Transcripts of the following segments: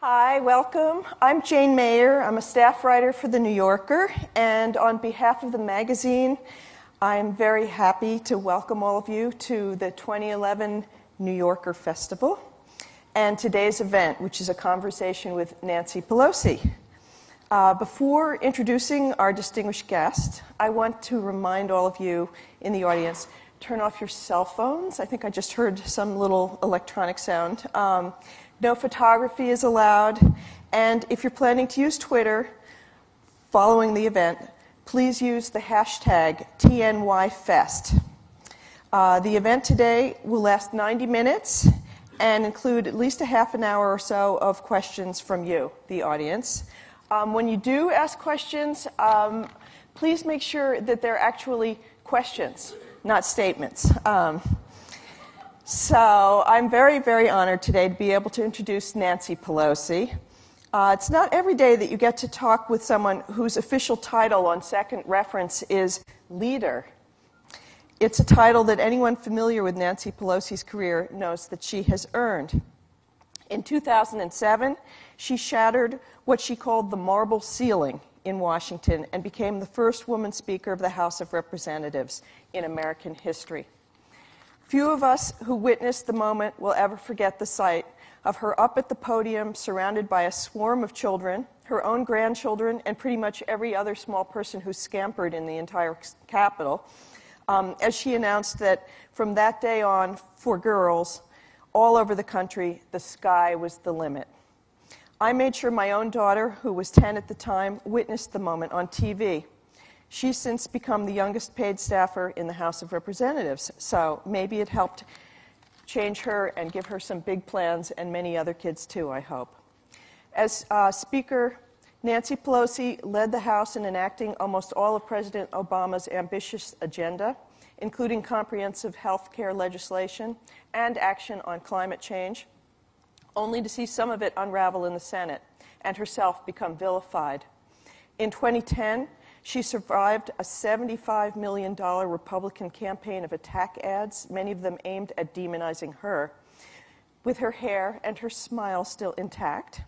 Hi, welcome. I'm Jane Mayer. I'm a staff writer for The New Yorker, and on behalf of the magazine, I'm very happy to welcome all of you to the 2011 New Yorker Festival and today's event, which is a conversation with Nancy Pelosi. Uh, before introducing our distinguished guest, I want to remind all of you in the audience turn off your cell phones. I think I just heard some little electronic sound. Um, no photography is allowed. And if you're planning to use Twitter following the event, please use the hashtag TNYFest. Uh, the event today will last 90 minutes and include at least a half an hour or so of questions from you, the audience. Um, when you do ask questions, um, please make sure that they're actually questions, not statements. Um, so I'm very, very honored today to be able to introduce Nancy Pelosi. Uh, it's not every day that you get to talk with someone whose official title on second reference is leader. It's a title that anyone familiar with Nancy Pelosi's career knows that she has earned. In 2007, she shattered what she called the marble ceiling in Washington and became the first woman Speaker of the House of Representatives in American history. Few of us who witnessed the moment will ever forget the sight of her up at the podium surrounded by a swarm of children, her own grandchildren, and pretty much every other small person who scampered in the entire Capitol, um, as she announced that from that day on, for girls all over the country, the sky was the limit. I made sure my own daughter, who was 10 at the time, witnessed the moment on TV. She's since become the youngest paid staffer in the House of Representatives, so maybe it helped change her and give her some big plans, and many other kids too, I hope. As uh, Speaker, Nancy Pelosi led the House in enacting almost all of President Obama's ambitious agenda, including comprehensive health care legislation and action on climate change, only to see some of it unravel in the Senate and herself become vilified. In 2010, she survived a $75 million Republican campaign of attack ads, many of them aimed at demonizing her, with her hair and her smile still intact.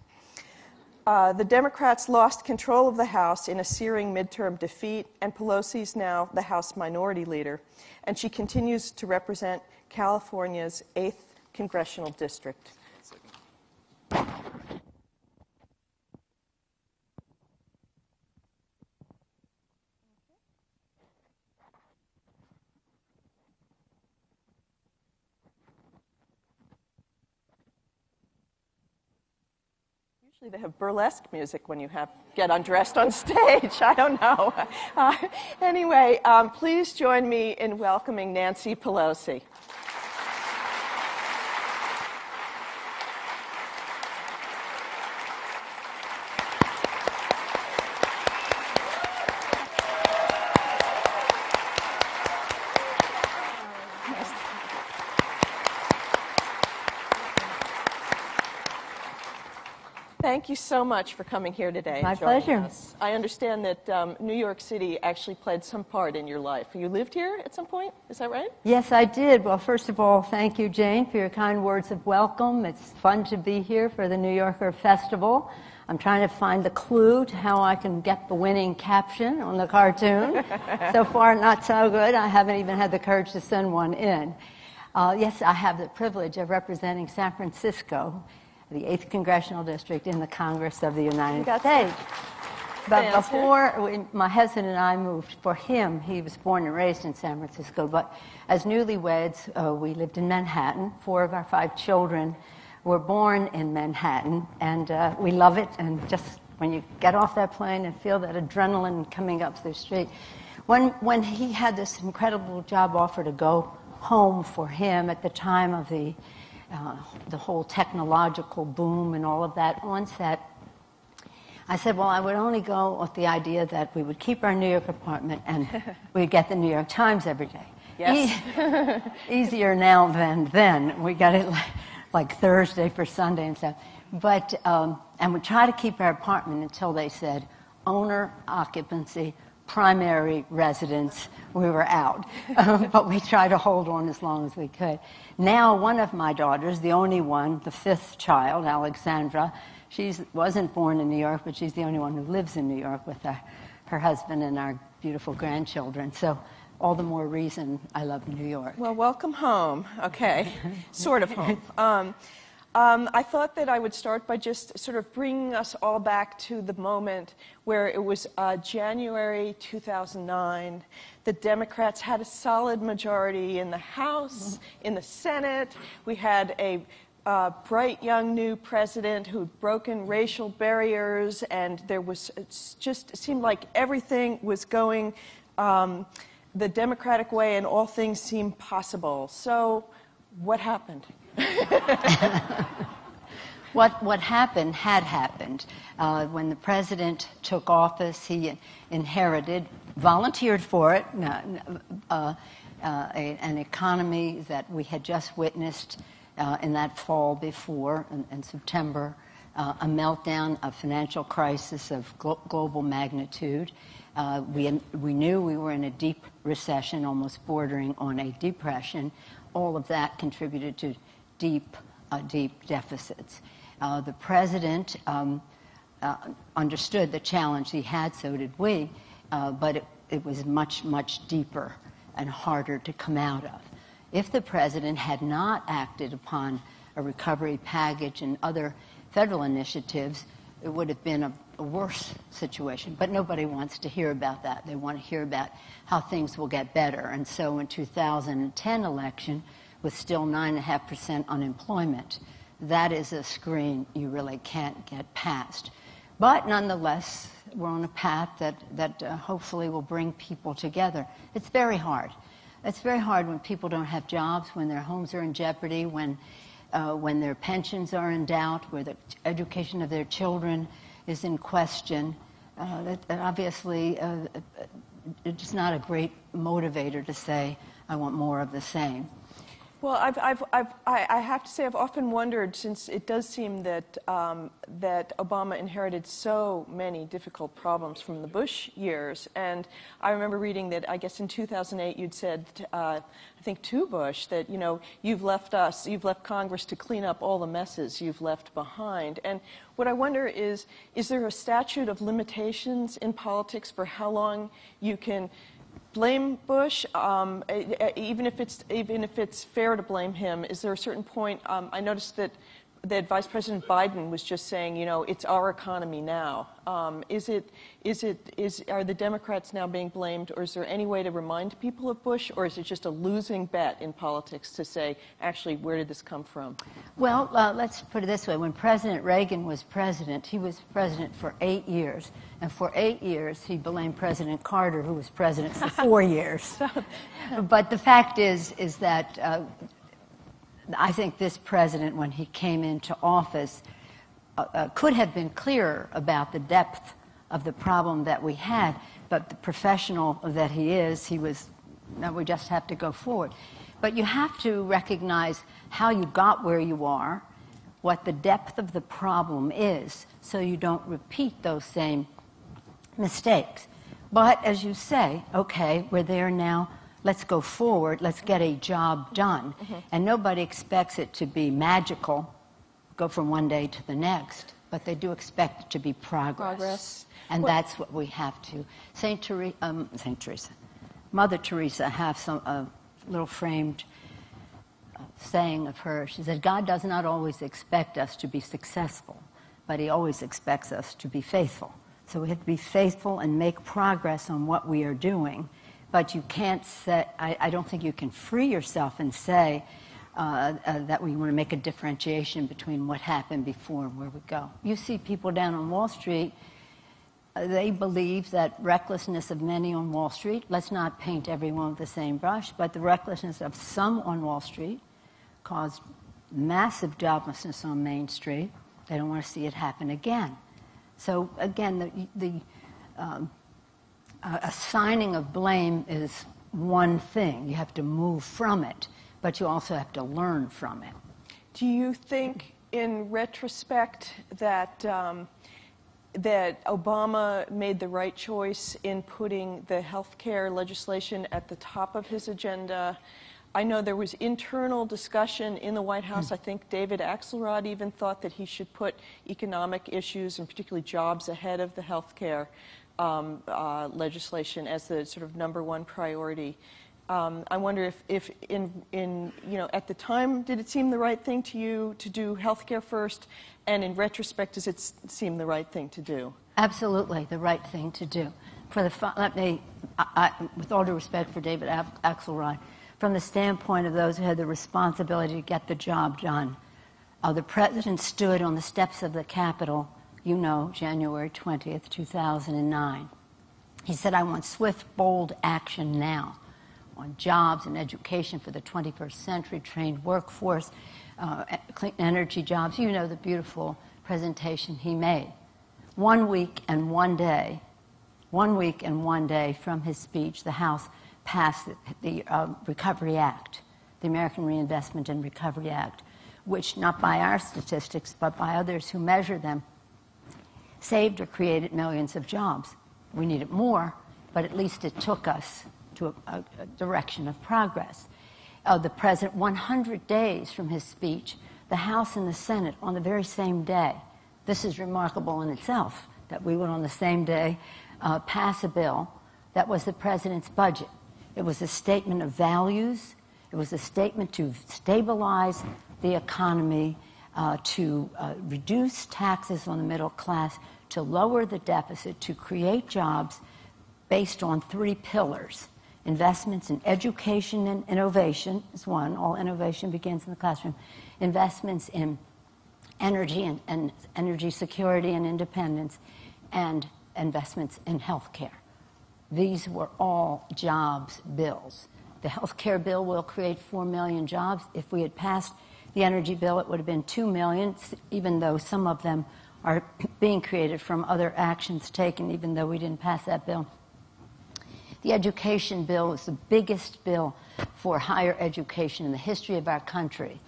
Uh, the Democrats lost control of the House in a searing midterm defeat, and Pelosi's now the House Minority Leader, and she continues to represent California's 8th congressional district. They have burlesque music when you have get undressed on stage. I don't know. Uh, anyway, um, please join me in welcoming Nancy Pelosi. You so much for coming here today. My pleasure. Us. I understand that um, New York City actually played some part in your life. You lived here at some point, is that right? Yes, I did. Well, first of all, thank you, Jane, for your kind words of welcome. It's fun to be here for the New Yorker Festival. I'm trying to find the clue to how I can get the winning caption on the cartoon. so far, not so good. I haven't even had the courage to send one in. Uh, yes, I have the privilege of representing San Francisco the 8th Congressional District in the Congress of the United States. But before we, my husband and I moved, for him, he was born and raised in San Francisco, but as newlyweds, uh, we lived in Manhattan. Four of our five children were born in Manhattan, and uh, we love it. And just when you get off that plane and feel that adrenaline coming up the street, when, when he had this incredible job offer to go home for him at the time of the uh, the whole technological boom and all of that onset, I said, well, I would only go with the idea that we would keep our New York apartment and we'd get the New York Times every day. Yes. E- easier now than then. We got it like, like Thursday for Sunday and stuff. But, um, and we try to keep our apartment until they said owner occupancy, primary residence, we were out. Um, but we tried to hold on as long as we could. Now, one of my daughters, the only one, the fifth child, Alexandra, She wasn't born in New York, but she's the only one who lives in New York with her, her husband and our beautiful grandchildren. So all the more reason I love New York. Well, welcome home. Okay, sort of home. Um, um, I thought that I would start by just sort of bringing us all back to the moment where it was uh, January 2009. The Democrats had a solid majority in the House, in the Senate. We had a uh, bright young new president who'd broken racial barriers, and there was just seemed like everything was going um, the Democratic way, and all things seemed possible. So, what happened? what, what happened had happened. Uh, when the president took office, he inherited, volunteered for it, uh, uh, a, an economy that we had just witnessed uh, in that fall before, in, in September, uh, a meltdown, a financial crisis of glo- global magnitude. Uh, we, we knew we were in a deep recession, almost bordering on a depression. All of that contributed to deep, uh, deep deficits. Uh, the president um, uh, understood the challenge he had, so did we, but it, it was much, much deeper and harder to come out of. If the president had not acted upon a recovery package and other federal initiatives, it would have been a, a, worse situation. But nobody wants to hear about that. They want to hear about how things will get better. And so in 2010 election, with still 9.5% unemployment. That is a screen you really can't get past. But nonetheless, we're on a path that, that uh, hopefully will bring people together. It's very hard. It's very hard when people don't have jobs, when their homes are in jeopardy, when, uh, when their pensions are in doubt, where the education of their children is in question. Uh, that, that, obviously, uh, it's not a great motivator to say, I want more of the same. Well, I've, I've, I've, I have to say, I've often wondered, since it does seem that, um, that Obama inherited so many difficult problems from the Bush years. And I remember reading that, I guess in 2008, you'd said, uh, I think to Bush, that, you know, you've left us, you've left Congress to clean up all the messes you've left behind. And what I wonder is, is there a statute of limitations in politics for how long you can blame Bush, um, even if it's even if it's fair to blame him. Is there a certain point? Um, I noticed that that Vice President Biden was just saying, you know, it's our economy now. Um, is it, is it, is, are the Democrats now being blamed, or is there any way to remind people of Bush, or is it just a losing bet in politics to say, actually, where did this come from? Well, uh, let's put it this way. When President Reagan was president, he was president for eight years. And for eight years, he blamed President Carter, who was president for four years. but the fact is, is that uh, I think this president, when he came into office, uh, uh, could have been clearer about the depth of the problem that we had, but the professional that he is, he was, now we just have to go forward. But you have to recognize how you got where you are, what the depth of the problem is, so you don't repeat those same mistakes. But as you say, okay, we're there now let's go forward, let's get a job done. Mm-hmm. And nobody expects it to be magical, go from one day to the next, but they do expect it to be progress. Progress. And well, that's what we have to. Saint, Theresa, um, Teresa, Mother Teresa, have some a little framed uh, saying of her. She said, "God does not always expect us to be successful, but He always expects us to be faithful. So we have to be faithful and make progress on what we are doing." But you can't say, I, I don't think you can free yourself and say uh, uh, that we want to make a differentiation between what happened before and where we go. You see people down on Wall Street, uh, they believe that recklessness of many on Wall Street, let's not paint everyone with the same brush, but the recklessness of some on Wall Street caused massive joblessness on Main Street. They don't want to see it happen again. So again, the, the um, uh, assigning of blame is one thing. You have to move from it, but you also have to learn from it. Do you think, in retrospect, that um, that Obama made the right choice in putting the health care legislation at the top of his agenda? I know there was internal discussion in the White House. I think David Axelrod even thought that he should put economic issues and particularly jobs ahead of the health care um, uh, legislation as the sort of number one priority. Um, I wonder if, if in, in, you know, at the time, did it seem the right thing to you to do health care first? And in retrospect, does it seem the right thing to do? Absolutely, the right thing to do. For the, let me, I, I, with all due respect for David Axelrod, from the standpoint of those who had the responsibility to get the job done, uh, the president stood on the steps of the Capitol, you know, January 20th, 2009. He said, I want swift, bold action now on jobs and education for the 21st century, trained workforce, uh, clean energy jobs. You know the beautiful presentation he made. One week and one day, one week and one day from his speech, the House passed the, the uh, Recovery Act, the American Reinvestment and Recovery Act, which, not by our statistics, but by others who measure them, saved or created millions of jobs. We need it more, but at least it took us to a, a, a direction of progress. Uh, the president, 100 days from his speech, the House and the Senate on the very same day. This is remarkable in itself that we would on the same day uh, pass a bill that was the president's budget. It was a statement of values. It was a statement to stabilize the economy, uh, to uh, reduce taxes on the middle class, to lower the deficit, to create jobs based on three pillars Investments in education and innovation is one. All innovation begins in the classroom. Investments in energy and, and energy security and independence, and investments in health care. These were all jobs bills. The health care bill will create 4 million jobs. If we had passed the energy bill, it would have been 2 million, even though some of them are being created from other actions taken, even though we didn't pass that bill. The education bill is the biggest bill for higher education in the history of our country,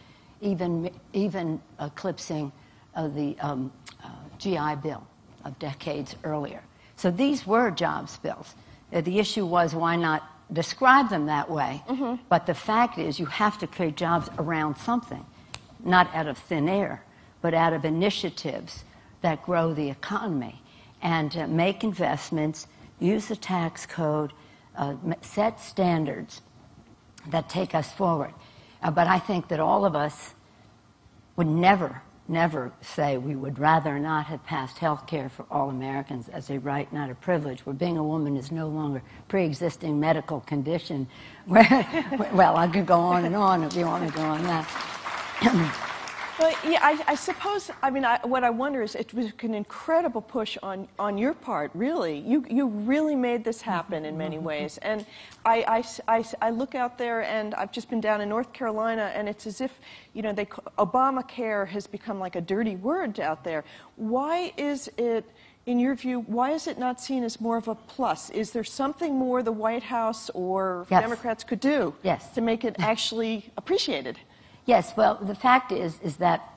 even, even eclipsing uh, the um, uh, GI Bill of decades earlier. So these were jobs bills. Uh, the issue was why not describe them that way? Mm-hmm. But the fact is, you have to create jobs around something, not out of thin air, but out of initiatives that grow the economy and uh, make investments, use the tax code, uh, set standards that take us forward. Uh, but I think that all of us would never, never say we would rather not have passed health care for all Americans as a right, not a privilege, where being a woman is no longer pre-existing medical condition. well, I could go on and on if you want to go on that. Well, yeah, I, I suppose, I mean, I, what I wonder is it was an incredible push on, on your part, really. You, you really made this happen in many ways. And I, I, I, I look out there, and I've just been down in North Carolina, and it's as if, you know, they, Obamacare has become like a dirty word out there. Why is it in your view, why is it not seen as more of a plus? Is there something more the White House or yes. Democrats could do yes. to make it actually appreciated? Yes, well, the fact is, is that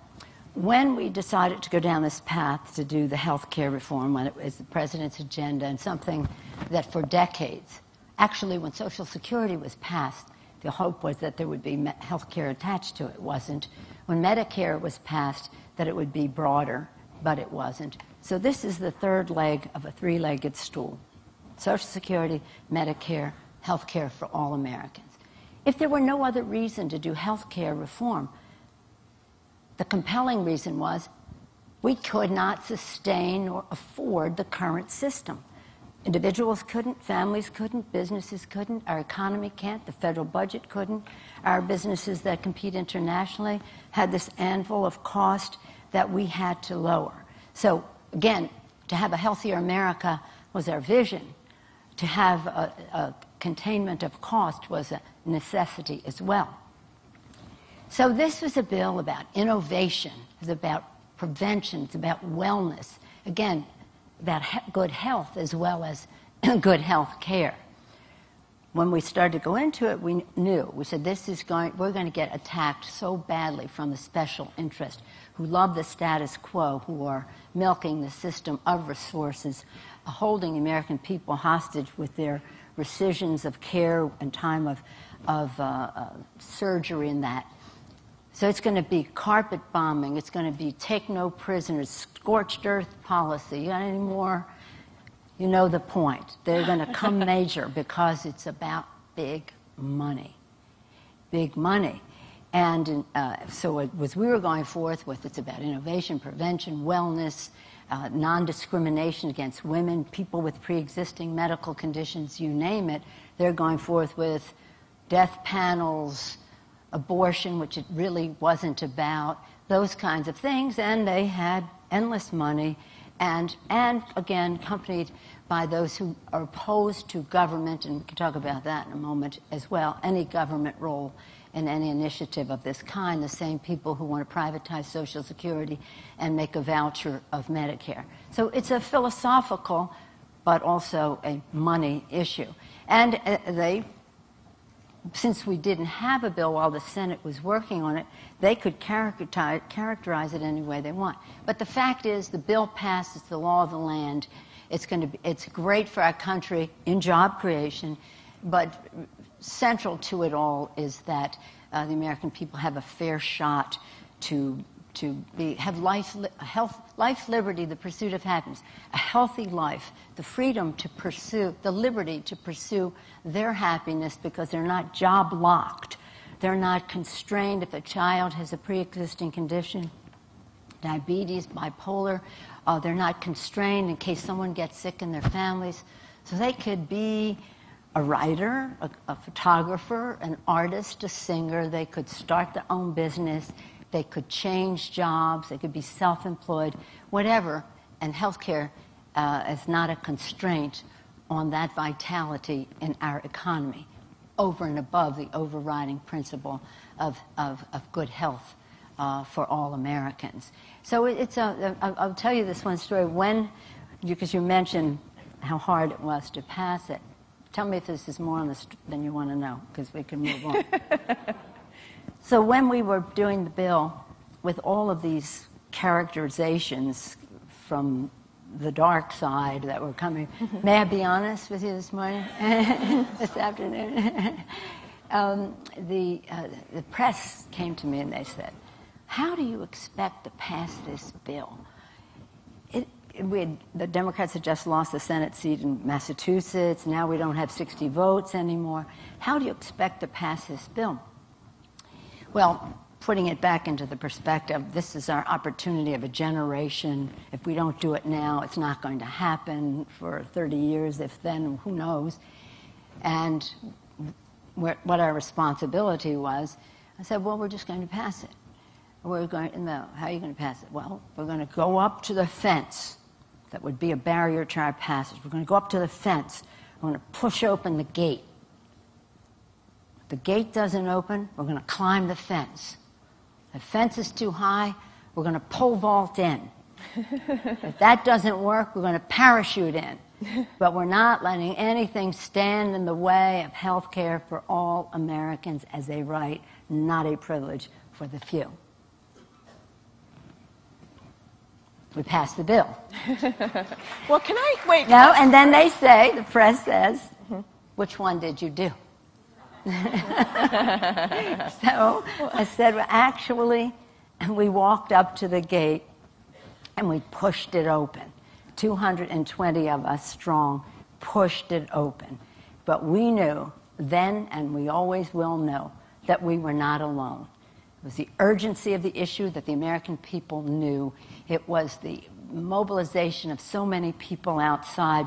when we decided to go down this path to do the health care reform, when it was the president's agenda and something that for decades, actually, when Social Security was passed, the hope was that there would be health care attached to it. It wasn't. When Medicare was passed, that it would be broader, but it wasn't. So this is the third leg of a three legged stool Social Security, Medicare, health care for all Americans. If there were no other reason to do health care reform, the compelling reason was we could not sustain or afford the current system. Individuals couldn't, families couldn't, businesses couldn't, our economy can't, the federal budget couldn't. Our businesses that compete internationally had this anvil of cost that we had to lower. So, again, to have a healthier America was our vision. To have a, a containment of cost was a necessity as well. So this was a bill about innovation, it was about prevention, it's about wellness, again, about he- good health as well as good health care. When we started to go into it, we knew. We said, this is going, we're going to get attacked so badly from the special interest who love the status quo, who are milking the system of resources, holding American people hostage with their rescissions of care and time of of uh, uh, surgery and that. So it's going to be carpet bombing. It's going to be take no prisoners, scorched earth policy. You got any more? You know the point. They're going to come major because it's about big money. Big money. And uh, so it was, we were going forth with it's about innovation, prevention, wellness, uh, non discrimination against women, people with pre existing medical conditions, you name it. They're going forth with death panels, abortion, which it really wasn't about, those kinds of things. And they had endless money, and, and again, accompanied by those who are opposed to government, and we can talk about that in a moment as well, any government role in any initiative of this kind, the same people who want to privatize Social Security and make a voucher of Medicare. So it's a philosophical, but also a money issue. And uh, they since we didn't have a bill while the Senate was working on it, they could characterize, characterize it any way they want. But the fact is, the bill passed, it's the law of the land. It's, going to be, it's great for our country in job creation, but central to it all is that uh, the American people have a fair shot to to be, have life, health, life, liberty, the pursuit of happiness, a healthy life, the freedom to pursue, the liberty to pursue their happiness because they're not job locked. They're not constrained if a child has a pre existing condition, diabetes, bipolar. Uh, they're not constrained in case someone gets sick in their families. So they could be a writer, a, a photographer, an artist, a singer. They could start their own business they could change jobs, they could be self employed, whatever. And healthcare uh, is not a constraint on that vitality in our economy, over and above the overriding principle of, of, of good health uh, for all Americans. So it's a, I'll tell you this one story. When, because you mentioned how hard it was to pass it. Tell me if this is more on than you want to know, because we can move on. So when we were doing the bill, with all of these characterizations from the dark side that were coming, may I be honest with you this morning, this afternoon? um, the, uh, the press came to me and they said, How do you expect to pass this bill? Had, the Democrats had just lost the Senate seat in Massachusetts. Now we don't have 60 votes anymore. How do you expect to pass this bill? Well, putting it back into the perspective, this is our opportunity of a generation. If we don't do it now, it's not going to happen for 30 years. If then, who knows? And what our responsibility was, I said, well, we're just going to pass it. We're going, no, how are you going to pass it? Well, we're going to go up to the fence that would be a barrier to our passage. We're going to go up to the fence. We're going to push open the gate the gate doesn't open, we're going to climb the fence. The fence is too high, we're going to pole vault in. if that doesn't work, we're going to parachute in. But we're not letting anything stand in the way of health care for all Americans as a right, not a privilege for the few. We passed the bill. well, can I wait? No, and then they say, the press says, mm-hmm. which one did you do? so I said, well, actually, and we walked up to the gate and we pushed it open. 220 of us strong pushed it open. But we knew then, and we always will know, that we were not alone. It was the urgency of the issue that the American people knew. It was the mobilization of so many people outside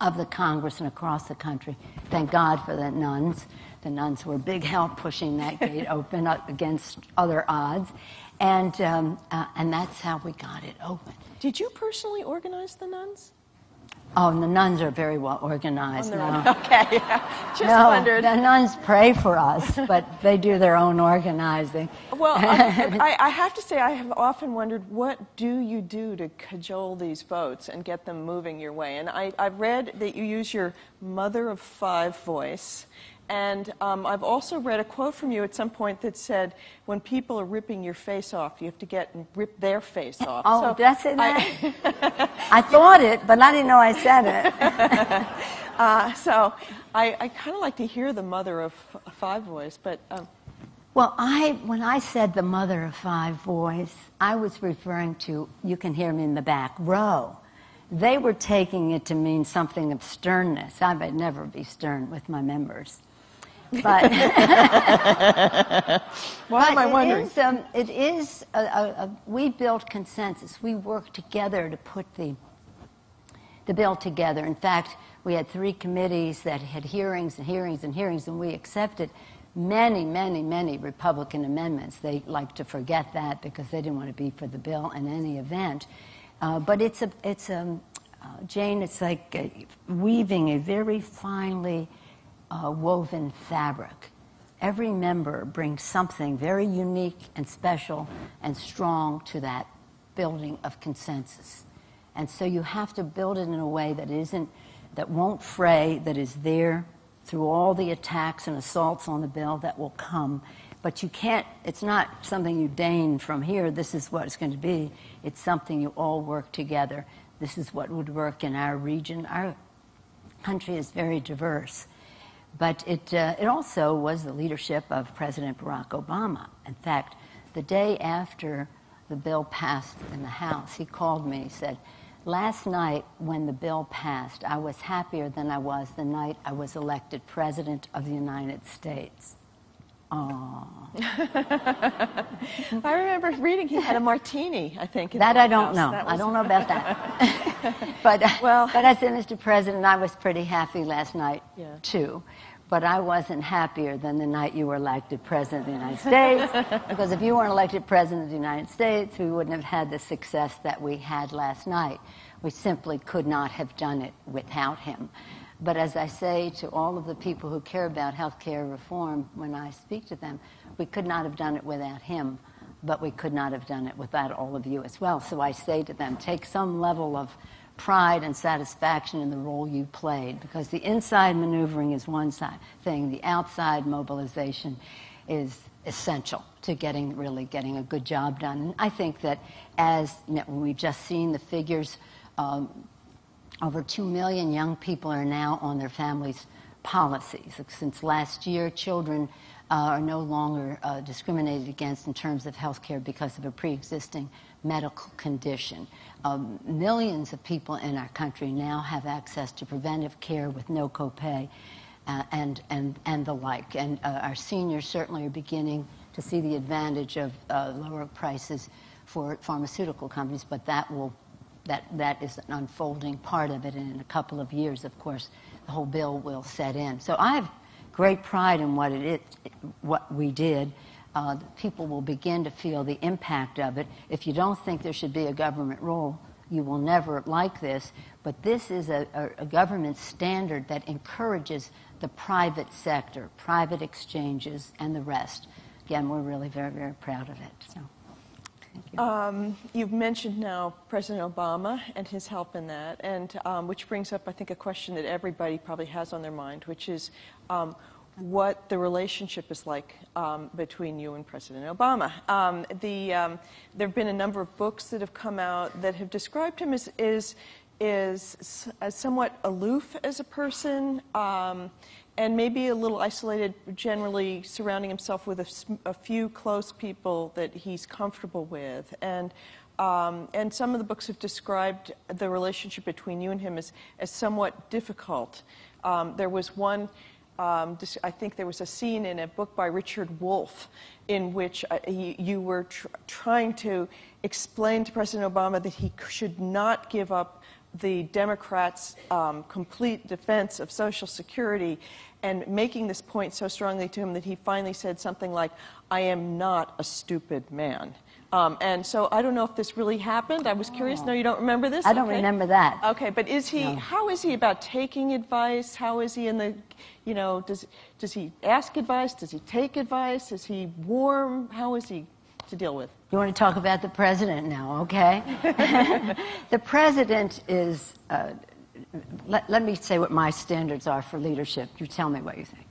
of the Congress and across the country. Thank God for the nuns. The nuns were a big help pushing that gate open against other odds. And, um, uh, and that's how we got it open. Did you personally organize the nuns? Oh, and the nuns are very well organized oh, now. Okay, yeah. just no, wondered. The nuns pray for us, but they do their own organizing. Well, um, I, I, have to say, I have often wondered what do you do to cajole these votes and get them moving your way? And I, I've read that you use your mother of five voice And um, I've also read a quote from you at some point that said, "When people are ripping your face off, you have to get and rip their face off." Oh, So did I say that? I, I thought it, but I didn't know I said it. uh, so I, I kind of like to hear the mother of five boys, but um, Well, I, when I said the mother of five boys, I was referring to, you can hear me in the back row. They were taking it to mean something of sternness. I would never be stern with my members. But, why am I it wondering? is, um, it is a, a, a, we built consensus. We worked together to put the, the bill together. In fact, we had three committees that had hearings and hearings and hearings, and we accepted many, many, many Republican amendments. They like to forget that because they didn't want to be for the bill in any event. Uh, but it's a, it's a, uh, Jane, it's like uh, weaving a very finely uh, woven fabric. Every member brings something very unique and special and strong to that building of consensus. And so you have to build it in a way that isn't, that won't fray, that is there through all the attacks and assaults on the bill that will come. But you can't, it's not something you deign from here, this is what it's going to be. It's something you all work together. This is what would work in our region. Our country is very diverse. But it, uh, it also was the leadership of President Barack Obama. In fact, the day after the bill passed in the House, he called me. He said, Last night, when the bill passed, I was happier than I was the night I was elected President of the United States. Aww. I remember reading he had a martini. I think That I don't House. know. That I don't know about that. but, uh, Well- but I said, Mr. President, I was pretty happy last night, Yeah. too. But I wasn't happier than the night you were elected President of the United States. because if you weren't elected President of the United States, we wouldn't have had the success that we had last night. We simply could not have done it without him. But as I say to all of the people who care about health care reform when I speak to them, we could not have done it without him, but we could not have done it without all of you as well. So I say to them, take some level of pride and satisfaction in the role you played, because the inside maneuvering is one side thing, the outside mobilization is essential to getting really getting a good job done. And I think that as you know, we've just seen the figures. Um, over 2 million young people are now on their families' policies. Since last year, children uh, are no longer uh, discriminated against in terms of health care because of a pre existing medical condition. Um, millions of people in our country now have access to preventive care with no copay. Uh, and, and, and the like. And uh, our seniors certainly are beginning to see the advantage of uh, lower prices for pharmaceutical companies, but that will that, that is an unfolding part of it. And in a couple of years, of course, the whole bill will set in. So I have great pride in what it is, what we did. Uh, people will begin to feel the impact of it. If you don't think there should be a government role, you will never like this. But this is a, a, a government standard that encourages the private sector, private exchanges, and the rest. Again, we're really very, very proud of it. So. You. Um, you've mentioned now President Obama and his help in that, and um, which brings up, I think, a question that everybody probably has on their mind, which is um, what the relationship is like um, between you and President Obama. Um, the, um, there have been a number of books that have come out that have described him as, is is as somewhat aloof as a person um, and maybe a little isolated, generally surrounding himself with a few close people that he's comfortable with. And, um, and some of the books have described the relationship between you and him as, as somewhat difficult. Um, there was one. Um, I think there was a scene in a book by Richard Wolffe in which uh, you were tr- trying to explain to President Obama that he should not give up the Democrats' um, complete defense of Social Security and making this point so strongly to him that he finally said something like, I am not a stupid man. Um, and so I don't know if this really happened. I was curious. No, you don't remember this? I don't Okay. remember that. Okay, but is he? No. How is he about taking advice? How is he in the? You know, does does he ask advice? Does he take advice? Is he warm? How is he to deal with? You want to talk about the president now, okay? the president is, uh, let, let me say what my standards are for leadership. You tell me what you think.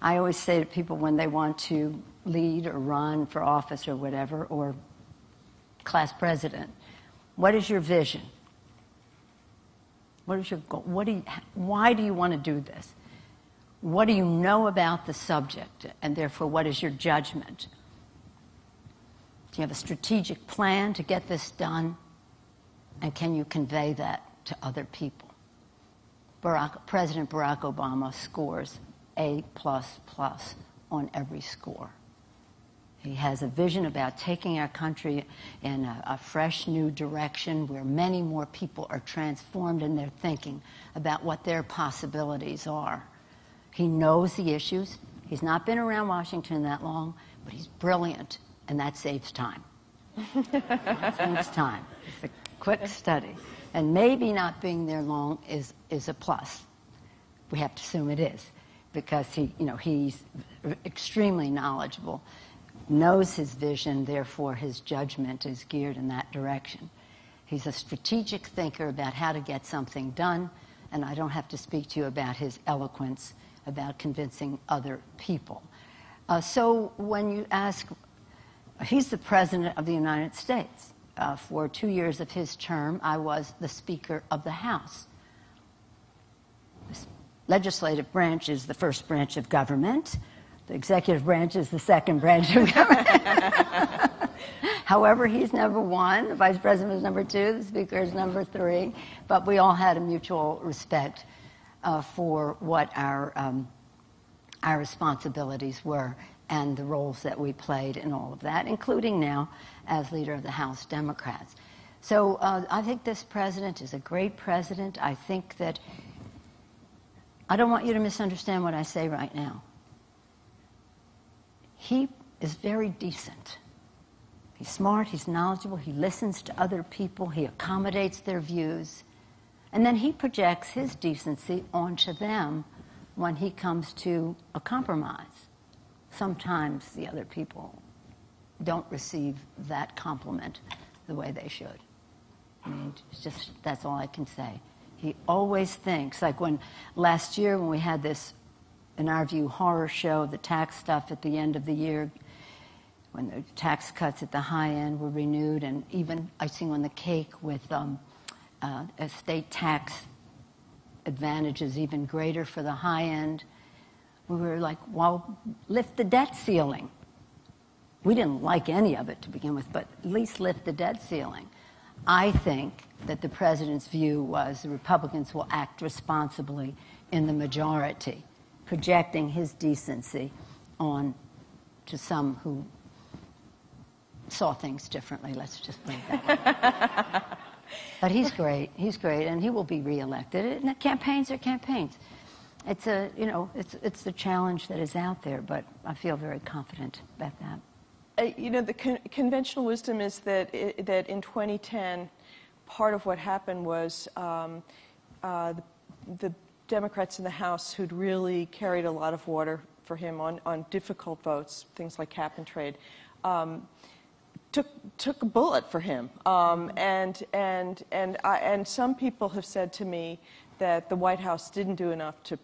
I always say to people when they want to lead or run for office or whatever, or class president, what is your vision? What is your goal? What do you, why do you want to do this? What do you know about the subject? And therefore, what is your judgment? Do you have a strategic plan to get this done? And can you convey that to other people? Barack, President Barack Obama scores A plus plus on every score. He has a vision about taking our country in a, a, fresh new direction where many more people are transformed in their thinking about what their possibilities are. He knows the issues. He's not been around Washington that long, but he's brilliant, and that saves time. that saves time. It's a quick study. And maybe not being there long is, is a plus. We have to assume it is, because he, you know, he's extremely knowledgeable knows his vision, therefore his judgment is geared in that direction. He's a strategic thinker about how to get something done, and I don't have to speak to you about his eloquence about convincing other people. Uh, so when you ask, he's the President of the United States. Uh, for two years of his term, I was the Speaker of the House. The legislative branch is the first branch of government. The executive branch is the second branch of government. However, he's number one, the vice president is number two, the speaker is number three, but we all had a mutual respect uh, for what our, um, our responsibilities were and the roles that we played in all of that, including now as leader of the House Democrats. So uh, I think this president is a great president. I think that I don't want you to misunderstand what I say right now. He is very decent. He's smart, he's knowledgeable, he listens to other people, he accommodates their views, and then he projects his decency onto them when he comes to a compromise. Sometimes the other people don't receive that compliment the way they should. I mean, it's just that's all I can say. He always thinks, like when last year when we had this in our view, horror show, of the tax stuff at the end of the year, when the tax cuts at the high end were renewed, and even icing on the cake with um, uh, estate tax advantages even greater for the high end. We were like, well, lift the debt ceiling. We didn't like any of it to begin with, but at least lift the debt ceiling. I think that the president's view was the Republicans will act responsibly in the majority projecting his decency on to some who saw things differently. Let's just put it that way. but he's great. He's great, and he will be reelected. And campaigns are campaigns. It's a you know it's it's the challenge that is out there, but I feel very confident about that. Uh, you know, the con- conventional wisdom is that it, that in 2010, part of what happened was um, uh, the, the Democrats in the House who'd really carried a lot of water for him on, on difficult votes, things like cap and trade, um, took, took a bullet for him. Um, and, and, and, I, and some people have said to me that the White House didn't do enough to, to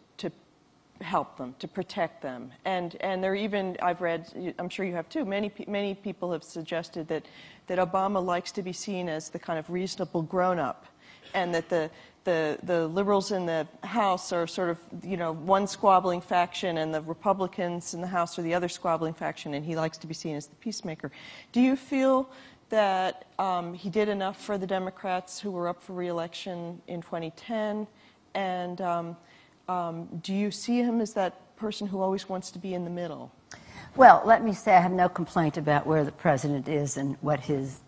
help them, to protect them. And, and there even, I've read, I'm sure you have too, many, many people have suggested that, that Obama likes to be seen as the kind of reasonable grown up and that the, the, the liberals in the House are sort of, you know, one squabbling faction, and the Republicans in the House are the other squabbling faction, and he likes to be seen as the peacemaker. Do you feel that um, he did enough for the Democrats who were up for reelection in 2010? And um, um, do you see him as that person who always wants to be in the middle? Well, let me say I have no complaint about where the president is and what his,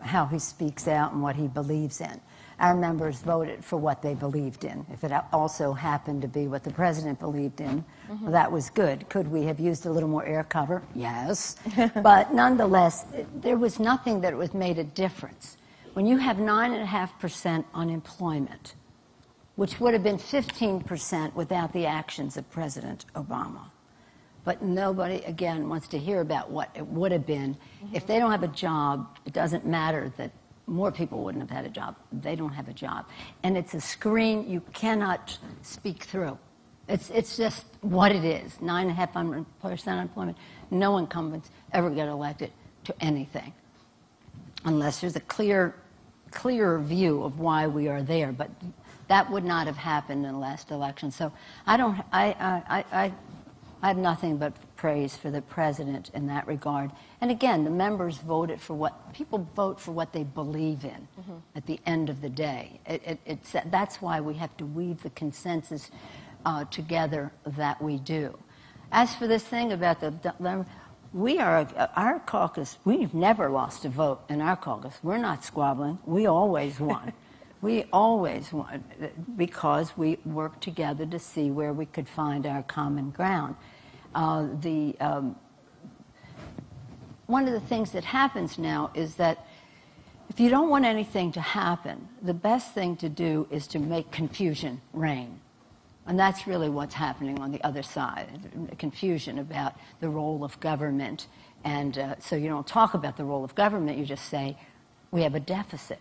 how he speaks out and what he believes in our members voted for what they believed in. If it also happened to be what the president believed in, mm-hmm. well, that was good. Could we have used a little more air cover? Yes. but nonetheless, there was nothing that was made a difference. When you have 9.5% unemployment, which would have been 15% without the actions of President Obama. But nobody, again, wants to hear about what it would have been. Mm-hmm. If they don't have a job, it doesn't matter that more people wouldn't have had a job. They don't have a job. And it's a screen you cannot speak through. It's, it's just what it is. Nine and a half percent unemployment. No incumbents ever get elected to anything unless there's a clear, clearer view of why we are there. But that would not have happened in the last election. So I don't. I, I, I, I have nothing but praise for the president in that regard. And again, the members voted for what people vote for what they believe in. Mm-hmm. At the end of the day, it, it, it's that's why we have to weave the consensus uh, together that we do. As for this thing about the, the we are our caucus. We've never lost a vote in our caucus. We're not squabbling. We always won. We always want, because we worked together to see where we could find our common ground. Uh, the um, one of the things that happens now is that if you don't want anything to happen, the best thing to do is to make confusion reign. And that's really what's happening on the other side confusion about the role of government. And uh, so you don't talk about the role of government, you just say, we have a deficit.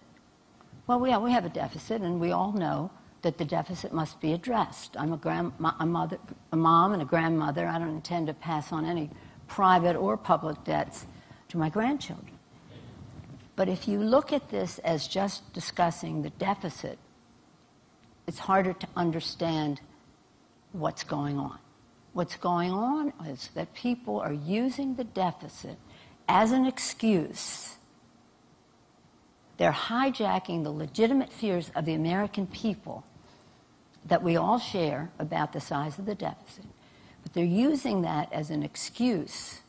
Well, we have, we have a deficit, and we all know that the deficit must be addressed. I'm a, grand, a, mother, a mom and a grandmother. I don't intend to pass on any private or public debts to my grandchildren. But if you look at this as just discussing the deficit, it's harder to understand what's going on. What's going on is that people are using the deficit as an excuse. They're hijacking the legitimate fears of the American people that we all share about the size of the deficit, but they're using that as an excuse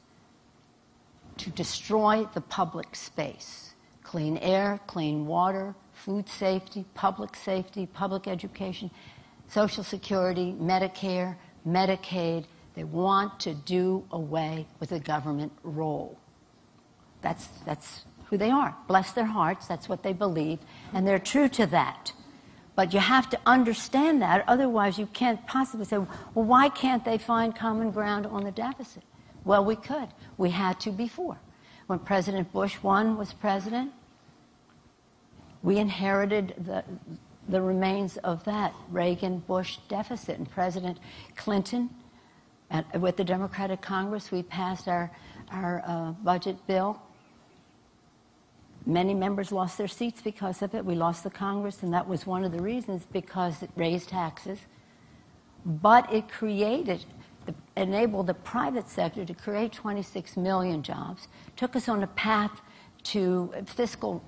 to destroy the public space clean air, clean water, food safety, public safety, public education. Social Security, Medicare, Medicaid. They want to do away with the government role. That's, that's who they are. Bless their hearts, that's what they believe, and they're true to that. But you have to understand that, otherwise, you can't possibly say, well, why can't they find common ground on the deficit? Well, we could. We had to before. When President Bush one was president, we inherited the, the remains of that Reagan Bush deficit. And President Clinton, at, with the Democratic Congress, we passed our, our uh, budget bill. Many members lost their seats because of it. We lost the Congress, and that was one of the reasons because it raised taxes. But it created, enabled the private sector to create 26 million jobs, took us on a path to fiscal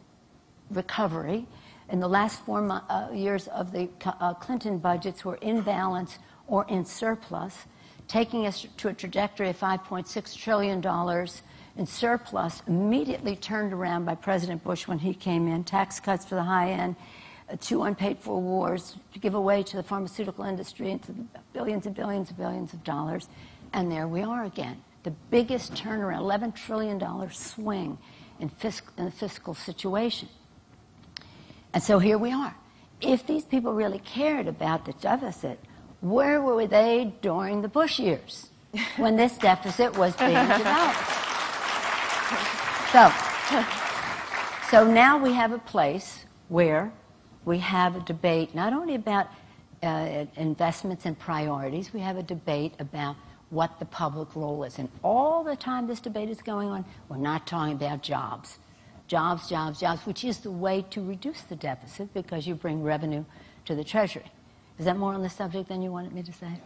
recovery in the last four uh, years of the uh, Clinton budgets were in balance or in surplus, taking us to a trajectory of $5.6 trillion in surplus, immediately turned around by President Bush when he came in, tax cuts for the high end, uh, two unpaid for wars to give away to the pharmaceutical industry and to billions and billions and billions of dollars. And there we are again. The biggest turnaround, $11 trillion swing in, fisc- in the fiscal situation. And so here we are. If these people really cared about the deficit, where were they during the Bush years when this deficit was being developed? So, so now we have a place where we have a debate not only about uh, investments and priorities, we have a debate about what the public role is. And all the time this debate is going on, we're not talking about jobs jobs, jobs, jobs, which is the way to reduce the deficit because you bring revenue to the Treasury. Is that more on the subject than you wanted me to say?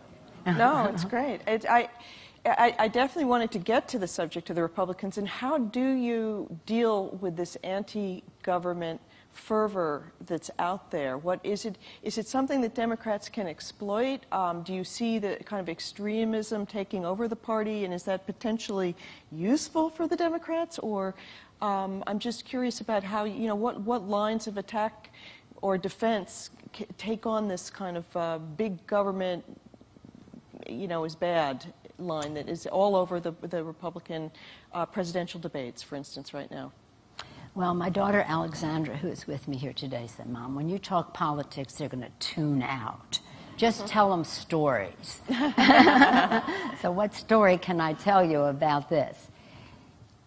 no, it's great. It, I, I, I, definitely wanted to get to the subject of the Republicans and how do you deal with this anti-government fervor that's out there? What is it? Is it something that Democrats can exploit? Um, do you see the kind of extremism taking over the party, and is that potentially useful for the Democrats, or um, I'm just curious about how, you know, what, what lines of attack or defense take on this kind of uh, big government, you know, is bad line that is all over the, the Republican uh, presidential debates, for instance, right now? Well, my daughter Alexandra, who is with me here today, said, Mom, when you talk politics, they're going to tune out. Just mm-hmm. tell them stories. so, what story can I tell you about this?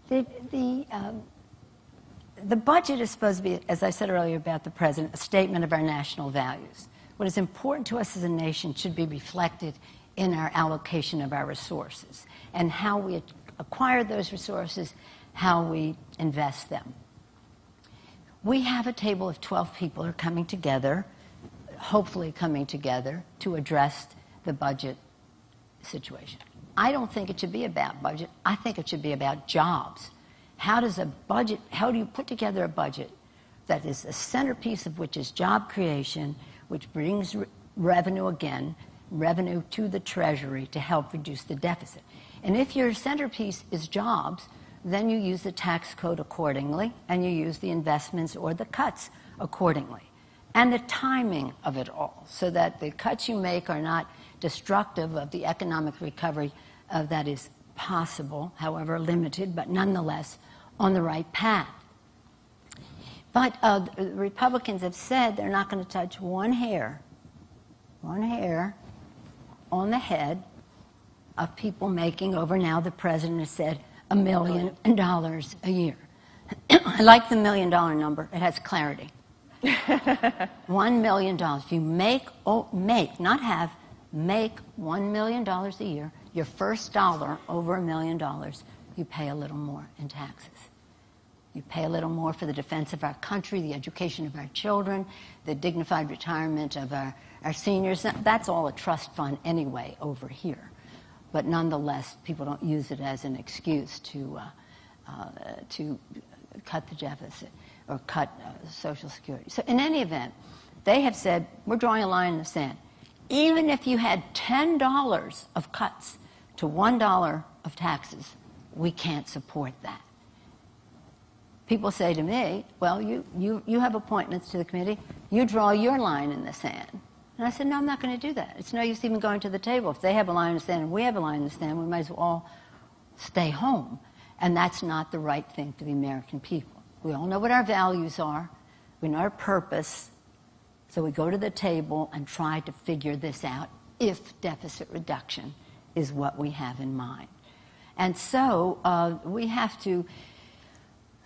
The, the, um, the budget is supposed to be, as I said earlier about the president, a statement of our national values. what is important to us as a nation should be reflected in our allocation of our resources and how we acquire those resources, how we invest them. We have a table of 12 people who are coming together, hopefully coming together to address the budget situation. I don't think it should be about budget. I think it should be about jobs. How does a budget, how do you put together a budget that is the centerpiece of which is job creation, which brings re- revenue again, revenue to the Treasury to help reduce the deficit? And if your centerpiece is jobs, then you use the tax code accordingly and you use the investments or the cuts accordingly. And the timing of it all, so that the cuts you make are not destructive of the economic recovery uh, that is possible, however limited, but nonetheless on the right path. But uh, Republicans have said they're not going to touch one hair, one hair on the head of people making over now, the president has said, a million dollars a year. I like the million dollar number, it has clarity. one million dollars. You make, oh, make, not have, make one million dollars a year, your first dollar over a million dollars, you pay a little more in taxes. You pay a little more for the defense of our country, the education of our children, the dignified retirement of our, our seniors. That's all a trust fund anyway over here. But nonetheless, people don't use it as an excuse to, uh, uh, to cut the deficit or cut uh, Social Security. So, in any event, they have said, we're drawing a line in the sand. Even if you had $10 of cuts to $1 of taxes, we can't support that. People say to me, well, you, you, you have appointments to the committee, you draw your line in the sand. And I said, no, I'm not going to do that. It's no use even going to the table. If they have a line in the sand and we have a line in the sand, we might as well all stay home. And that's not the right thing for the American people. We all know what our values are. We know our purpose. So we go to the table and try to figure this out if deficit reduction is what we have in mind. And so uh, we have to,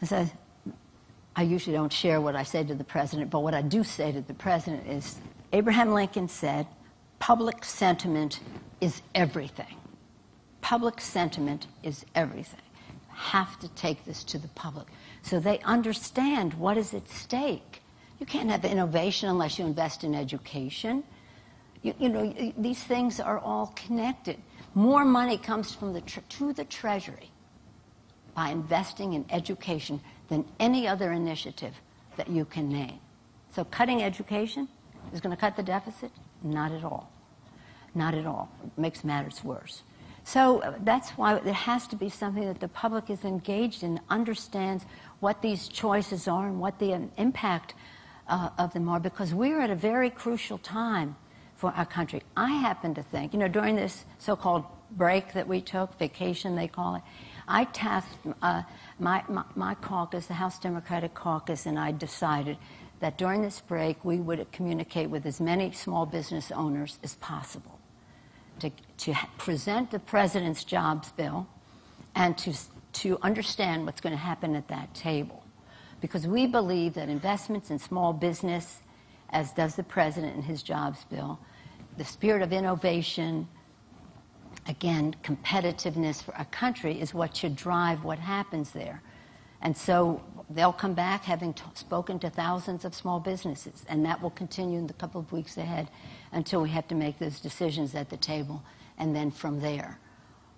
as I, I usually don't share what I say to the president, but what I do say to the president is Abraham Lincoln said, public sentiment is everything. Public sentiment is everything. Have to take this to the public so they understand what is at stake. You can't have innovation unless you invest in education. You, you know, these things are all connected. More money comes from the to the Treasury by investing in education than any other initiative that you can name. So, cutting education is going to cut the deficit? Not at all. Not at all. It makes matters worse. So uh, that's why there has to be something that the public is engaged in, understands what these choices are and what the um, impact uh, of them are, because we're at a very crucial time for our country. I happen to think, you know, during this so called break that we took, vacation they call it, I tasked uh, my, my, my, caucus, the House Democratic Caucus, and I decided that during this break we would communicate with as many small business owners as possible to, to present the president's jobs bill and to, to understand what's going to happen at that table. Because we believe that investments in small business, as does the president in his jobs bill, the spirit of innovation, again, competitiveness for a country is what should drive what happens there. And so they'll come back having t- spoken to thousands of small businesses, and that will continue in the couple of weeks ahead until we have to make those decisions at the table, and then from there.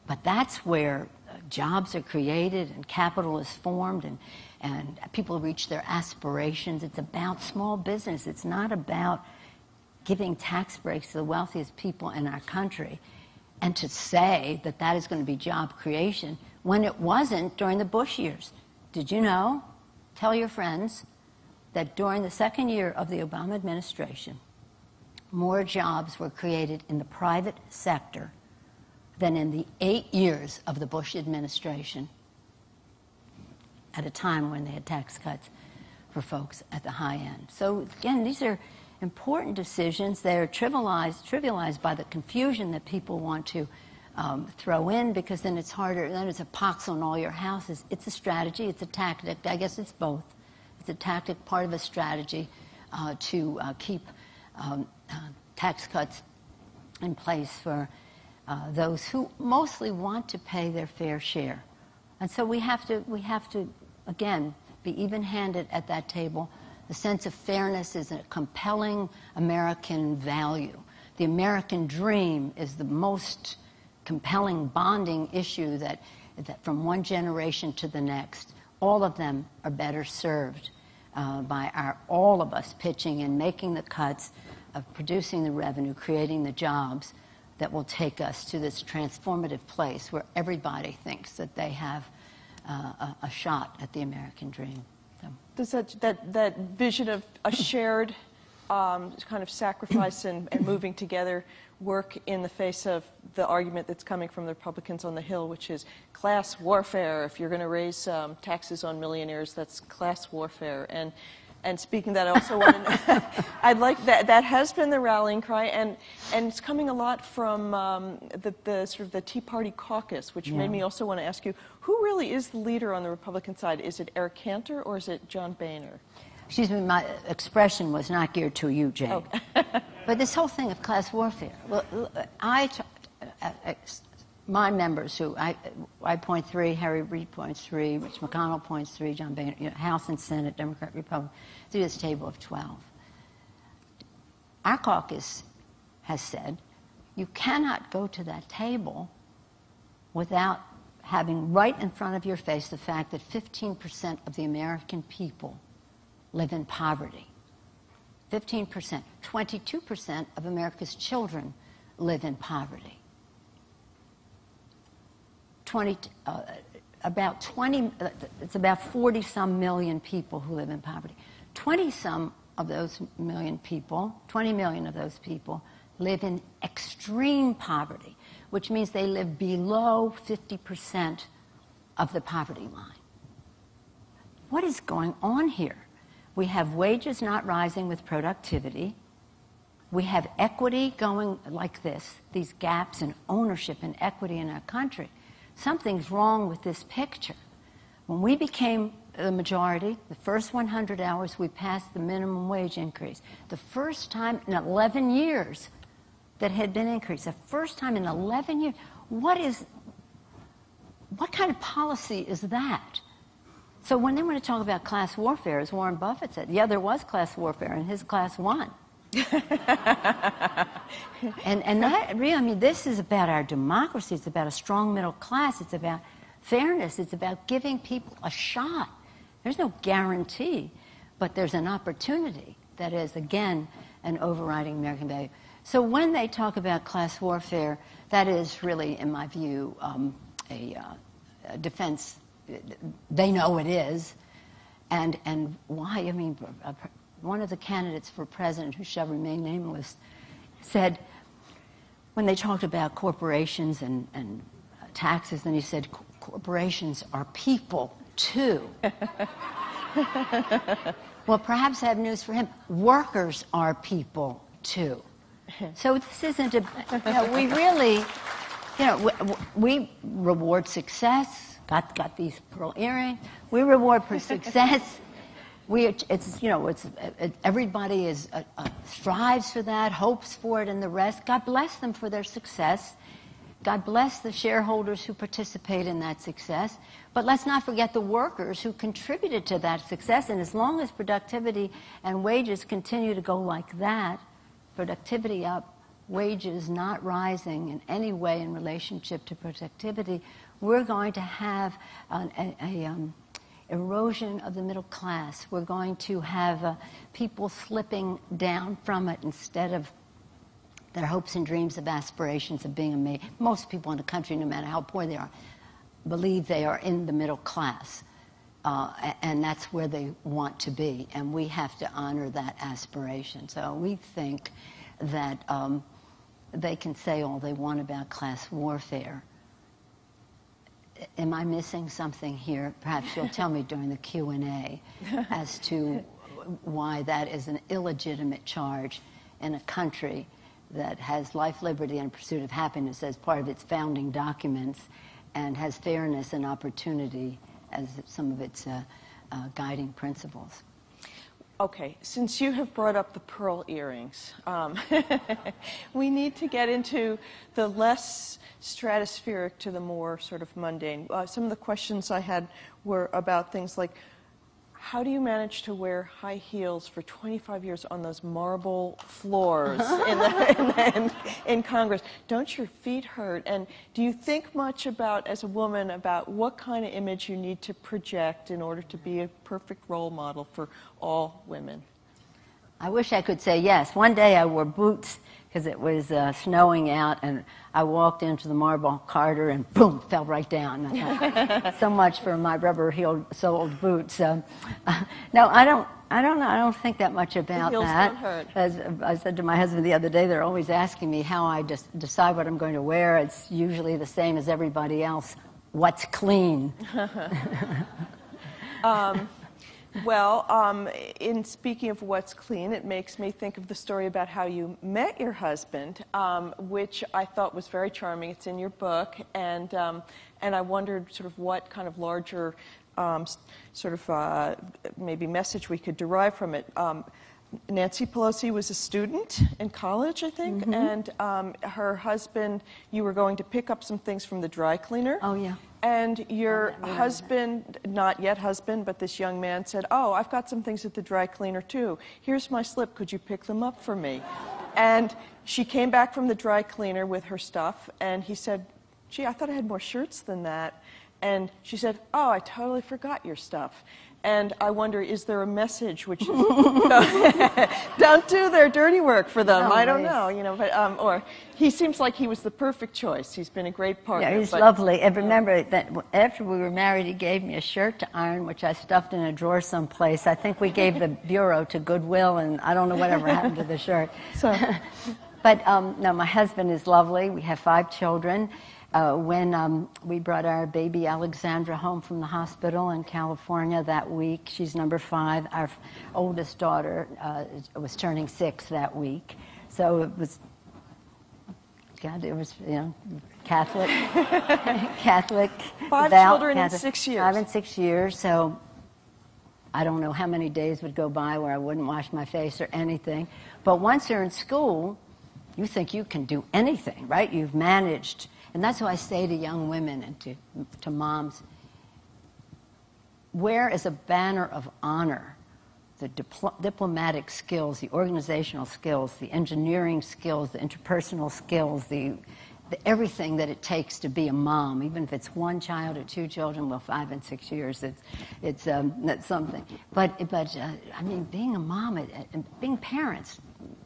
But that's where uh, jobs are created and capital is formed and, and people reach their aspirations. It's about small business. It's not about giving tax breaks to the wealthiest people in our country and to say that that is going to be job creation when it wasn't during the Bush years. Did you know? Tell your friends that during the second year of the Obama administration, more jobs were created in the private sector than in the eight years of the Bush administration at a time when they had tax cuts for folks at the high end. So, again, these are important decisions. They're trivialized, trivialized by the confusion that people want to um, throw in because then it's harder, then it's a pox on all your houses. It's a strategy, it's a tactic. I guess it's both. It's a tactic, part of a strategy uh, to uh, keep um, uh, tax cuts in place for uh, those who mostly want to pay their fair share. And so we have to, we have to again, be even handed at that table. The sense of fairness is a compelling American value. The American dream is the most compelling bonding issue that, that from one generation to the next, all of them are better served uh, by our, all of us pitching and making the cuts, of producing the revenue, creating the jobs that will take us to this transformative place where everybody thinks that they have uh, a, a, shot at the American dream. So. That, that vision of a shared um, kind of sacrifice and, and moving together work in the face of the argument that's coming from the Republicans on the Hill, which is class warfare. If you're going to raise um, taxes on millionaires, that's class warfare. And and speaking that, I also want to. I'd like that. That has been the rallying cry, and and it's coming a lot from um, the, the sort of the Tea Party caucus, which yeah. made me also want to ask you, who really is the leader on the Republican side? Is it Eric Cantor or is it John Boehner? Excuse me, my expression was not geared to you, Jane. Oh. but this whole thing of class warfare. Well, I, uh, uh, my members who I, I point three, Harry Reid points three, Mitch McConnell points three, John Boehner, you know, House and Senate, Democrat, Republican, through this table of 12. Our caucus has said you cannot go to that table without having right in front of your face the fact that 15% of the American people live in poverty. 15%. 22% of America's children live in poverty. 20, uh, about 20, uh, it's about 40 some million people who live in poverty. 20 some of those million people, 20 million of those people, live in extreme poverty, which means they live below 50% of the poverty line. What is going on here? We have wages not rising with productivity. We have equity going like this, these gaps in ownership and equity in our country something's wrong with this picture. When we became the majority, the first 100 hours, we passed the minimum wage increase. The first time in 11 years that had been increased. The first time in 11 years. What is, what kind of policy is that? So when they want to talk about class warfare, as Warren Buffett said, yeah, there was class warfare, and his class won. and and that really, I mean, this is about our democracy. It's about a strong middle class. It's about fairness. It's about giving people a shot. There's no guarantee, but there's an opportunity that is, again, an overriding American value. So when they talk about class warfare, that is really, in my view, um, a, uh, a defense. They know it is, and and why? I mean, one of the candidates for president, who shall remain nameless, said, when they talked about corporations and, and taxes, and he said, corporations are people too. well, perhaps I have news for him. Workers are people too. So this isn't a, you know, we really, you know, we, we reward success. Got, got these pearl earrings. We reward for success we, it's, you know, it's, it, everybody is, uh, uh, strives for that, hopes for it, and the rest. God bless them for their success. God bless the shareholders who participate in that success. But let's not forget the workers who contributed to that success. And as long as productivity and wages continue to go like that, productivity up, wages not rising in any way in relationship to productivity, we're going to have an, a, a um, erosion of the middle class. We're going to have uh, people slipping down from it instead of their hopes and dreams of aspirations of being a ma- most people in the country, no matter how poor they are, believe they are in the middle class. Uh, and that's where they want to be. And we have to honor that aspiration. So we think that um, they can say all they want about class warfare am I missing something here? Perhaps you'll tell me during the Q&A as to why that is an illegitimate charge in a country that has life, liberty, and pursuit of happiness as part of its founding documents and has fairness and opportunity as some of its uh, uh, guiding principles. Okay, since you have brought up the pearl earrings, um, we need to get into the less stratospheric to the more sort of mundane. Uh, some of the questions I had were about things like how do you manage to wear high heels for 25 years on those marble floors in, the, in, in, Congress? Don't your feet hurt? And do you think much about, as a woman, about what kind of image you need to project in order to be a perfect role model for all women? I wish I could say yes. One day I wore boots because it was uh, snowing out, and I walked into the marble carter and boom, fell right down. Thought, so much for my rubber heeled soled boots. Um, uh, no, I don't. I don't know. I don't think that much about that. As I said to my husband the other day, they're always asking me how I just decide what I'm going to wear. It's usually the same as everybody else. What's clean? um, well, um, in speaking of what's clean, it makes me think of the story about how you met your husband, um, which I thought was very charming. It's in your book, and um, and I wondered sort of what kind of larger um, sort of uh, maybe message we could derive from it. Um, Nancy Pelosi was a student in college, I think, mm-hmm. and um, her husband, you were going to pick up some things from the dry cleaner. Oh, yeah. And your husband, not yet husband, but this young man said, Oh, I've got some things at the dry cleaner too. Here's my slip. Could you pick them up for me? And she came back from the dry cleaner with her stuff, and he said, Gee, I thought I had more shirts than that. And she said, Oh, I totally forgot your stuff. And I wonder, is there a message which is don't do their dirty work for them? Oh, I don't nice. know, you know. But um, or he seems like he was the perfect choice. He's been a great partner. Yeah, he's but, lovely. And remember that after we were married, he gave me a shirt to iron, which I stuffed in a drawer someplace. I think we gave the bureau to Goodwill, and I don't know whatever happened to the shirt. So. but um, no, my husband is lovely. We have five children. Uh, when um, we brought our baby Alexandra home from the hospital in California that week, she's number five. Our f- oldest daughter uh, was turning six that week. So it was, God, it was, you know, Catholic, Catholic. Five children Catholic, in six years. Five and six years. So I don't know how many days would go by where I wouldn't wash my face or anything. But once you're in school, you think you can do anything, right? You've managed and that's why I say to young women and to, to moms wear as a banner of honor the dipl- diplomatic skills, the organizational skills, the engineering skills, the interpersonal skills, the, the, everything that it takes to be a mom, even if it's one child or two children, well, five and six years, it's, it's um, that's something. But, but uh, I mean, being a mom and being parents,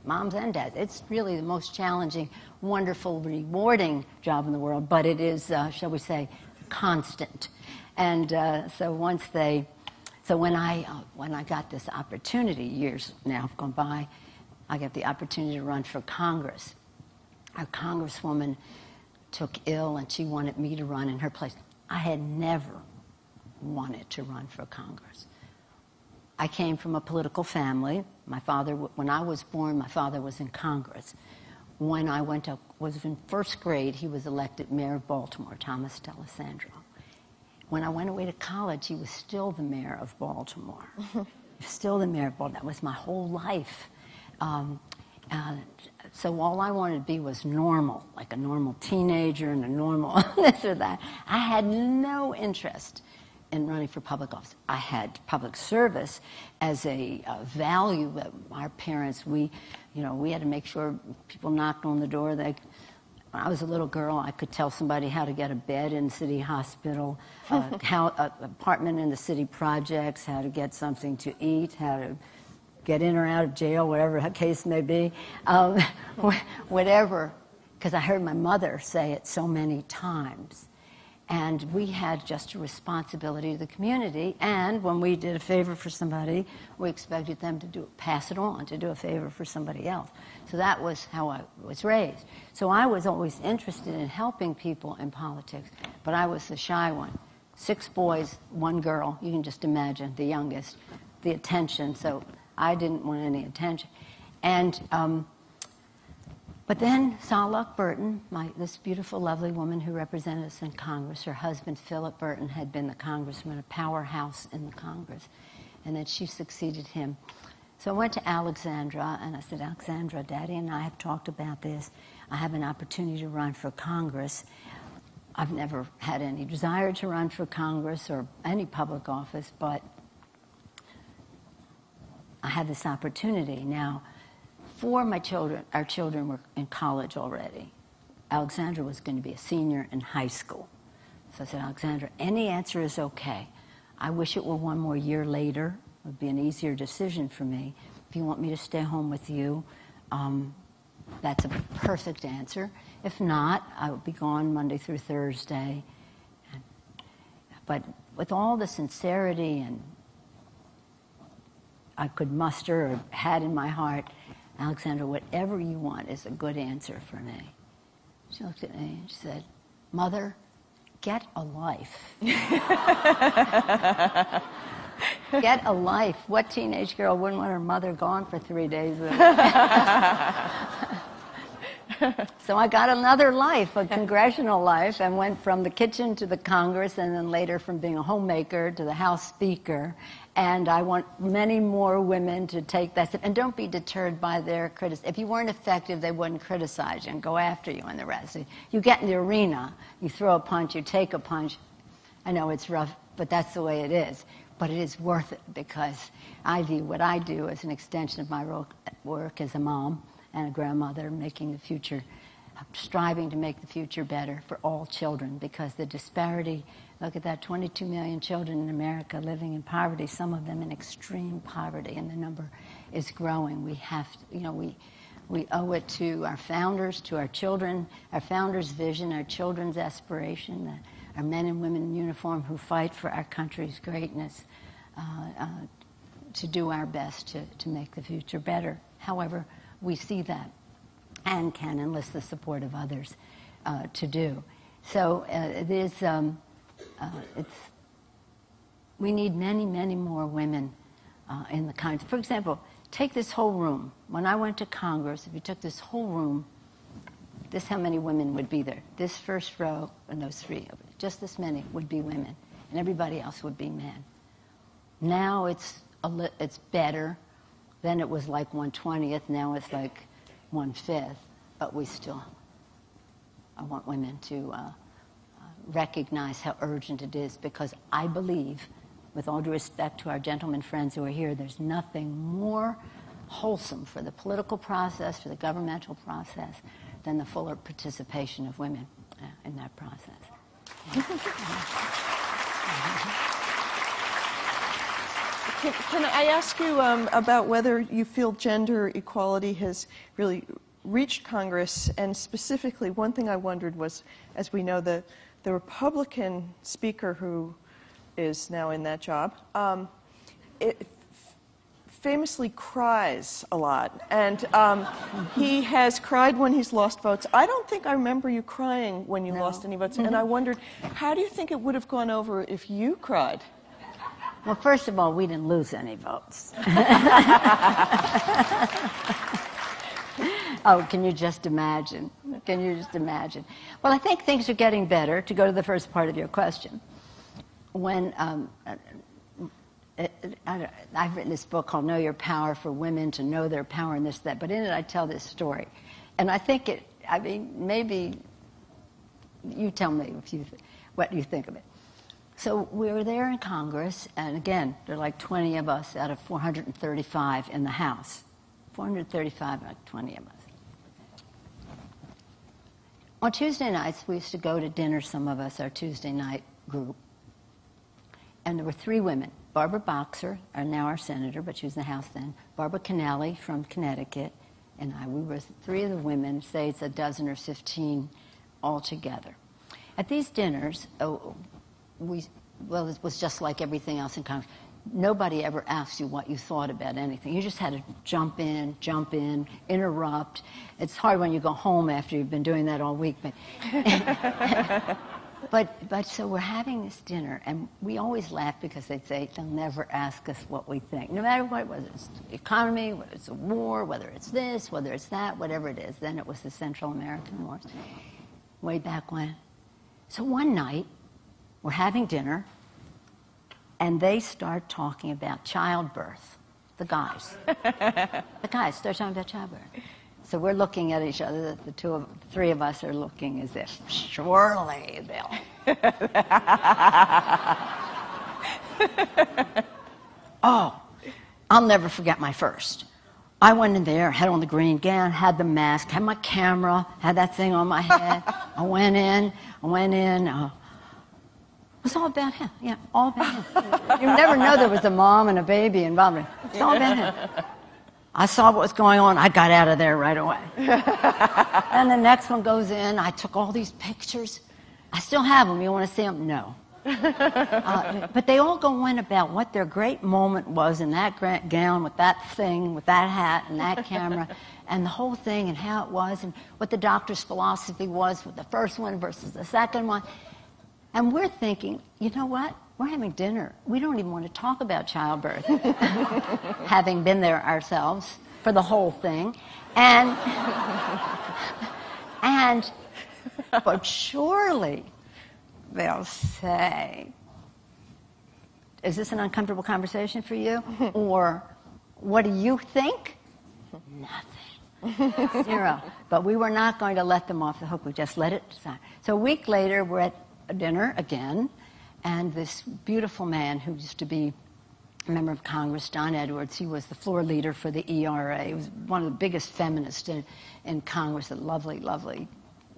moms and dads. It's really the most challenging, wonderful, rewarding job in the world, but it is, uh, shall we say, constant. And uh, so once they, so when I, uh, when I got this opportunity, years now have gone by, I got the opportunity to run for Congress. Our congresswoman took ill and she wanted me to run in her place. I had never wanted to run for Congress. I came from a political family. My father, when I was born, my father was in Congress. When I went to, was in first grade, he was elected mayor of Baltimore, Thomas D'Alessandro. When I went away to college, he was still the mayor of Baltimore. still the mayor of Baltimore. That was my whole life. Um, so all I wanted to be was normal, like a normal teenager and a normal this or that. I had no interest in running for public office. I had public service as a, value that our parents, we, you know, we had to make sure people knocked on the door. They, when I was a little girl, I could tell somebody how to get a bed in city hospital, uh, how an apartment in the city projects, how to get something to eat, how to get in or out of jail, whatever the case may be, um, whatever. Because I heard my mother say it so many times. And we had just a responsibility to the community. And when we did a favor for somebody, we expected them to do pass it on, to do a favor for somebody else. So that was how I was raised. So I was always interested in helping people in politics, but I was the shy one. Six boys, one girl. You can just imagine the youngest, the attention. So I didn't want any attention. And um, but then Luck Burton, my, this beautiful, lovely woman who represented us in Congress, her husband Philip Burton had been the congressman, a powerhouse in the Congress, and then she succeeded him. So I went to Alexandra and I said, Alexandra, Daddy and I have talked about this. I have an opportunity to run for Congress. I've never had any desire to run for Congress or any public office, but I had this opportunity. Now, four of my children, our children were in college already. Alexandra was going to be a senior in high school. So I said, Alexandra, any answer is okay. I wish it were one more year later. It would be an easier decision for me. If you want me to stay home with you, um, that's a perfect answer. If not, I would be gone Monday through Thursday. But with all the sincerity and I could muster or had in my heart, Alexandra, whatever you want is a good answer for me. She looked at me and she said, Mother, get a life. get a life. What teenage girl wouldn't want her mother gone for three days? so I got another life, a congressional life, and went from the kitchen to the Congress, and then later from being a homemaker to the House Speaker. And I want many more women to take that step. And don't be deterred by their criticism. If you weren't effective, they wouldn't criticize you and go after you and the rest. You get in the arena, you throw a punch, you take a punch. I know it's rough, but that's the way it is. But it is worth it because I view what I do as an extension of my work as a mom and a grandmother making the future, striving to make the future better for all children because the disparity look at that 22 million children in America living in poverty, some of them in extreme poverty, and the number is growing. We have, to, you know, we, we owe it to our founders, to our children, our founders' vision, our children's aspiration, our men and women in uniform who fight for our country's greatness, uh, uh, to do our best to, to make the future better. However, we see that and can enlist the support of others uh, to do. So uh, there's, um, uh, it's, we need many, many more women uh, in the Congress. For example, take this whole room. When I went to Congress, if you took this whole room, this how many women would be there. This first row and those three, just this many would be women, and everybody else would be men. Now it's a li- it's better then it was like 120th, now it's like 1 5th, but we still, I want women to uh, uh, recognize how urgent it is because I believe, with all due respect to our gentlemen friends who are here, there's nothing more wholesome for the political process, for the governmental process, than the fuller participation of women uh, in that process. Can, can I ask you um, about whether you feel gender equality has really reached Congress? And specifically, one thing I wondered was, as we know, the, the Republican speaker who is now in that job, um, it, famously cries a lot. And um, he has cried when he's lost votes. I don't think I remember you crying when you no. lost any votes. And I wondered, how do you think it would have gone over if you cried? Well, first of all, we didn't lose any votes. oh, can you just imagine? Can you just imagine? Well, I think things are getting better, to go to the first part of your question. When um, it, I, have written this book called Know Your Power for women to know their power and this, that, but in it I tell this story. And I think it, I mean, maybe you tell me if you, what you think of it. So we were there in Congress, and again, there are like 20 of us out of 435 in the House. 435 out of 20 of us. On Tuesday nights, we used to go to dinner, some of us, our Tuesday night group. And there were three women Barbara Boxer, now our senator, but she was in the House then, Barbara Kennelly from Connecticut, and I. We were three of the women, say it's a dozen or 15 altogether. At these dinners, oh, we, well, it was just like everything else in Congress. Nobody ever asked you what you thought about anything. You just had to jump in, jump in, interrupt. It's hard when you go home after you've been doing that all week, but. but, but so we're having this dinner, and we always laugh because they'd say they'll never ask us what we think, no matter what, whether it's the economy, whether it's a war, whether it's this, whether it's that, whatever it is. Then it was the Central American Wars, way back when. So one night, we're having dinner, and they start talking about childbirth, the guys. the guys, they're talking about childbirth. So we're looking at each other. The two of, three of us are looking as if surely they'll. oh, I'll never forget my first. I went in there, had on the green gown, had the mask, had my camera, had that thing on my head. I went in, I went in. Uh, it was all about him. Yeah, all about him. you never know there was a mom and a baby involved. It's all about him. I saw what was going on. I got out of there right away. and the next one goes in. I took all these pictures. I still have them. You want to see them? No. uh, but they all go in about what their great moment was in that gown with that thing, with that hat and that camera, and the whole thing and how it was, and what the doctor's philosophy was with the first one versus the second one. And we're thinking, you know what? We're having dinner. We don't even want to talk about childbirth, having been there ourselves for the whole thing. And, and, but surely they'll say, Is this an uncomfortable conversation for you? or what do you think? Nothing. Zero. But we were not going to let them off the hook. We just let it decide. So a week later, we're at dinner again, and this beautiful man who used to be a member of Congress, Don Edwards, he was the floor leader for the ERA. He was one of the biggest feminists in, in Congress, a lovely, lovely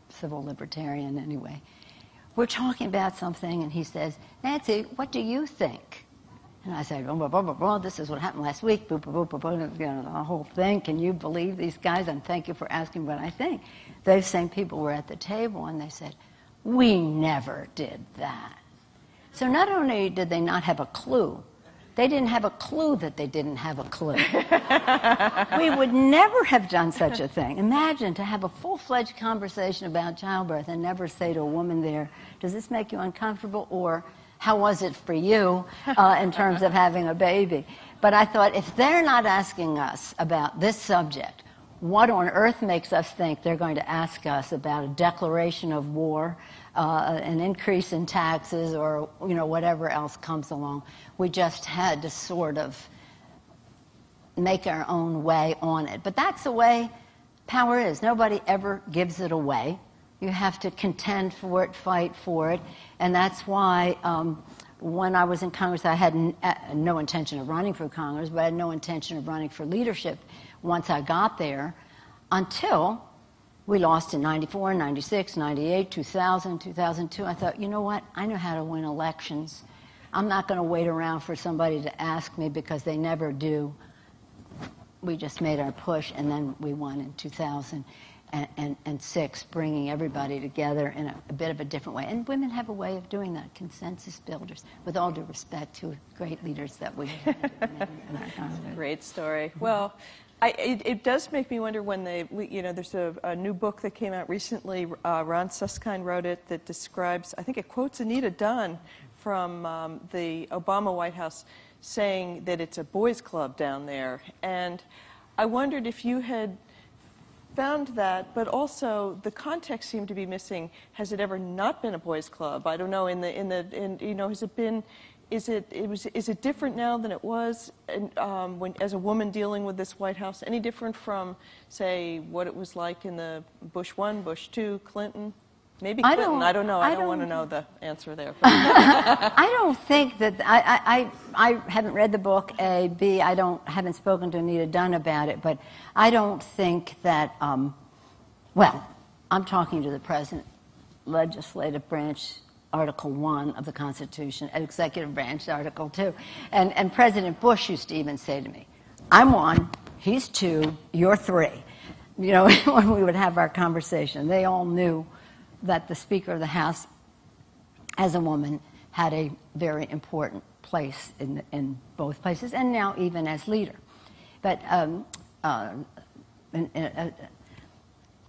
civil libertarian anyway we're talking about something, and he says, Nancy, what do you think? And I said, blah, blah, blah, blah, blah. this is what happened last week, blah, blah, blah, blah, you know, the whole thing. Can you believe these guys? And thank you for asking what I think. Those same people were at the table, and they said, we never did that. So not only did they not have a clue they didn't have a clue that they didn't have a clue. we would never have done such a thing. Imagine to have a full fledged conversation about childbirth and never say to a woman there, Does this make you uncomfortable? Or, How was it for you uh, in terms of having a baby? But I thought, if they're not asking us about this subject, what on earth makes us think they're going to ask us about a declaration of war uh, an increase in taxes or you know whatever else comes along. We just had to sort of make our own way on it. But that's the way power is. Nobody ever gives it away. You have to contend for it, fight for it, and that's why. Um, when I was in Congress, I had uh, no intention of running for Congress, but I had no intention of running for leadership once I got there until we lost in 94, 96, 98, 2000, 2002. I thought, you know what? I know how to win elections. I'm not going to wait around for somebody to ask me because they never do. We just made our push, and then we won in 2006, bringing everybody together in a, a, bit of a different way. And women have a way of doing that, consensus builders, with all due respect to great leaders that we have. Great story. Well, I, it, it, does make me wonder when they, you know, there's a, a, new book that came out recently. Uh, Ron Suskind wrote it that describes, I think it quotes Anita Dunn from um, the Obama White House saying that it's a boys' club down there. And I wondered if you had found that, but also the context seemed to be missing. Has it ever not been a boys' club? I don't know. In the, in the, in, you know, has it been is it, it was, is it different now than it was um, when, as a woman dealing with this White House? Any different from, say, what it was like in the Bush one, Bush two, Clinton? Maybe Clinton. I don't, I don't know. I, I don't, don't, want to know the answer there. I don't think that I, I, I haven't read the book. A, B, I don't haven't spoken to Anita Dunn about it, but I don't think that. Um, well, I'm talking to the president, legislative branch Article 1 of the Constitution, executive branch, Article 2. And, and President Bush used to even say to me, I'm one, he's two, you're three. You know, when we would have our conversation, they all knew that the Speaker of the House, as a woman, had a very important place in, in both places, and now even as leader. But um, uh, in, in, uh,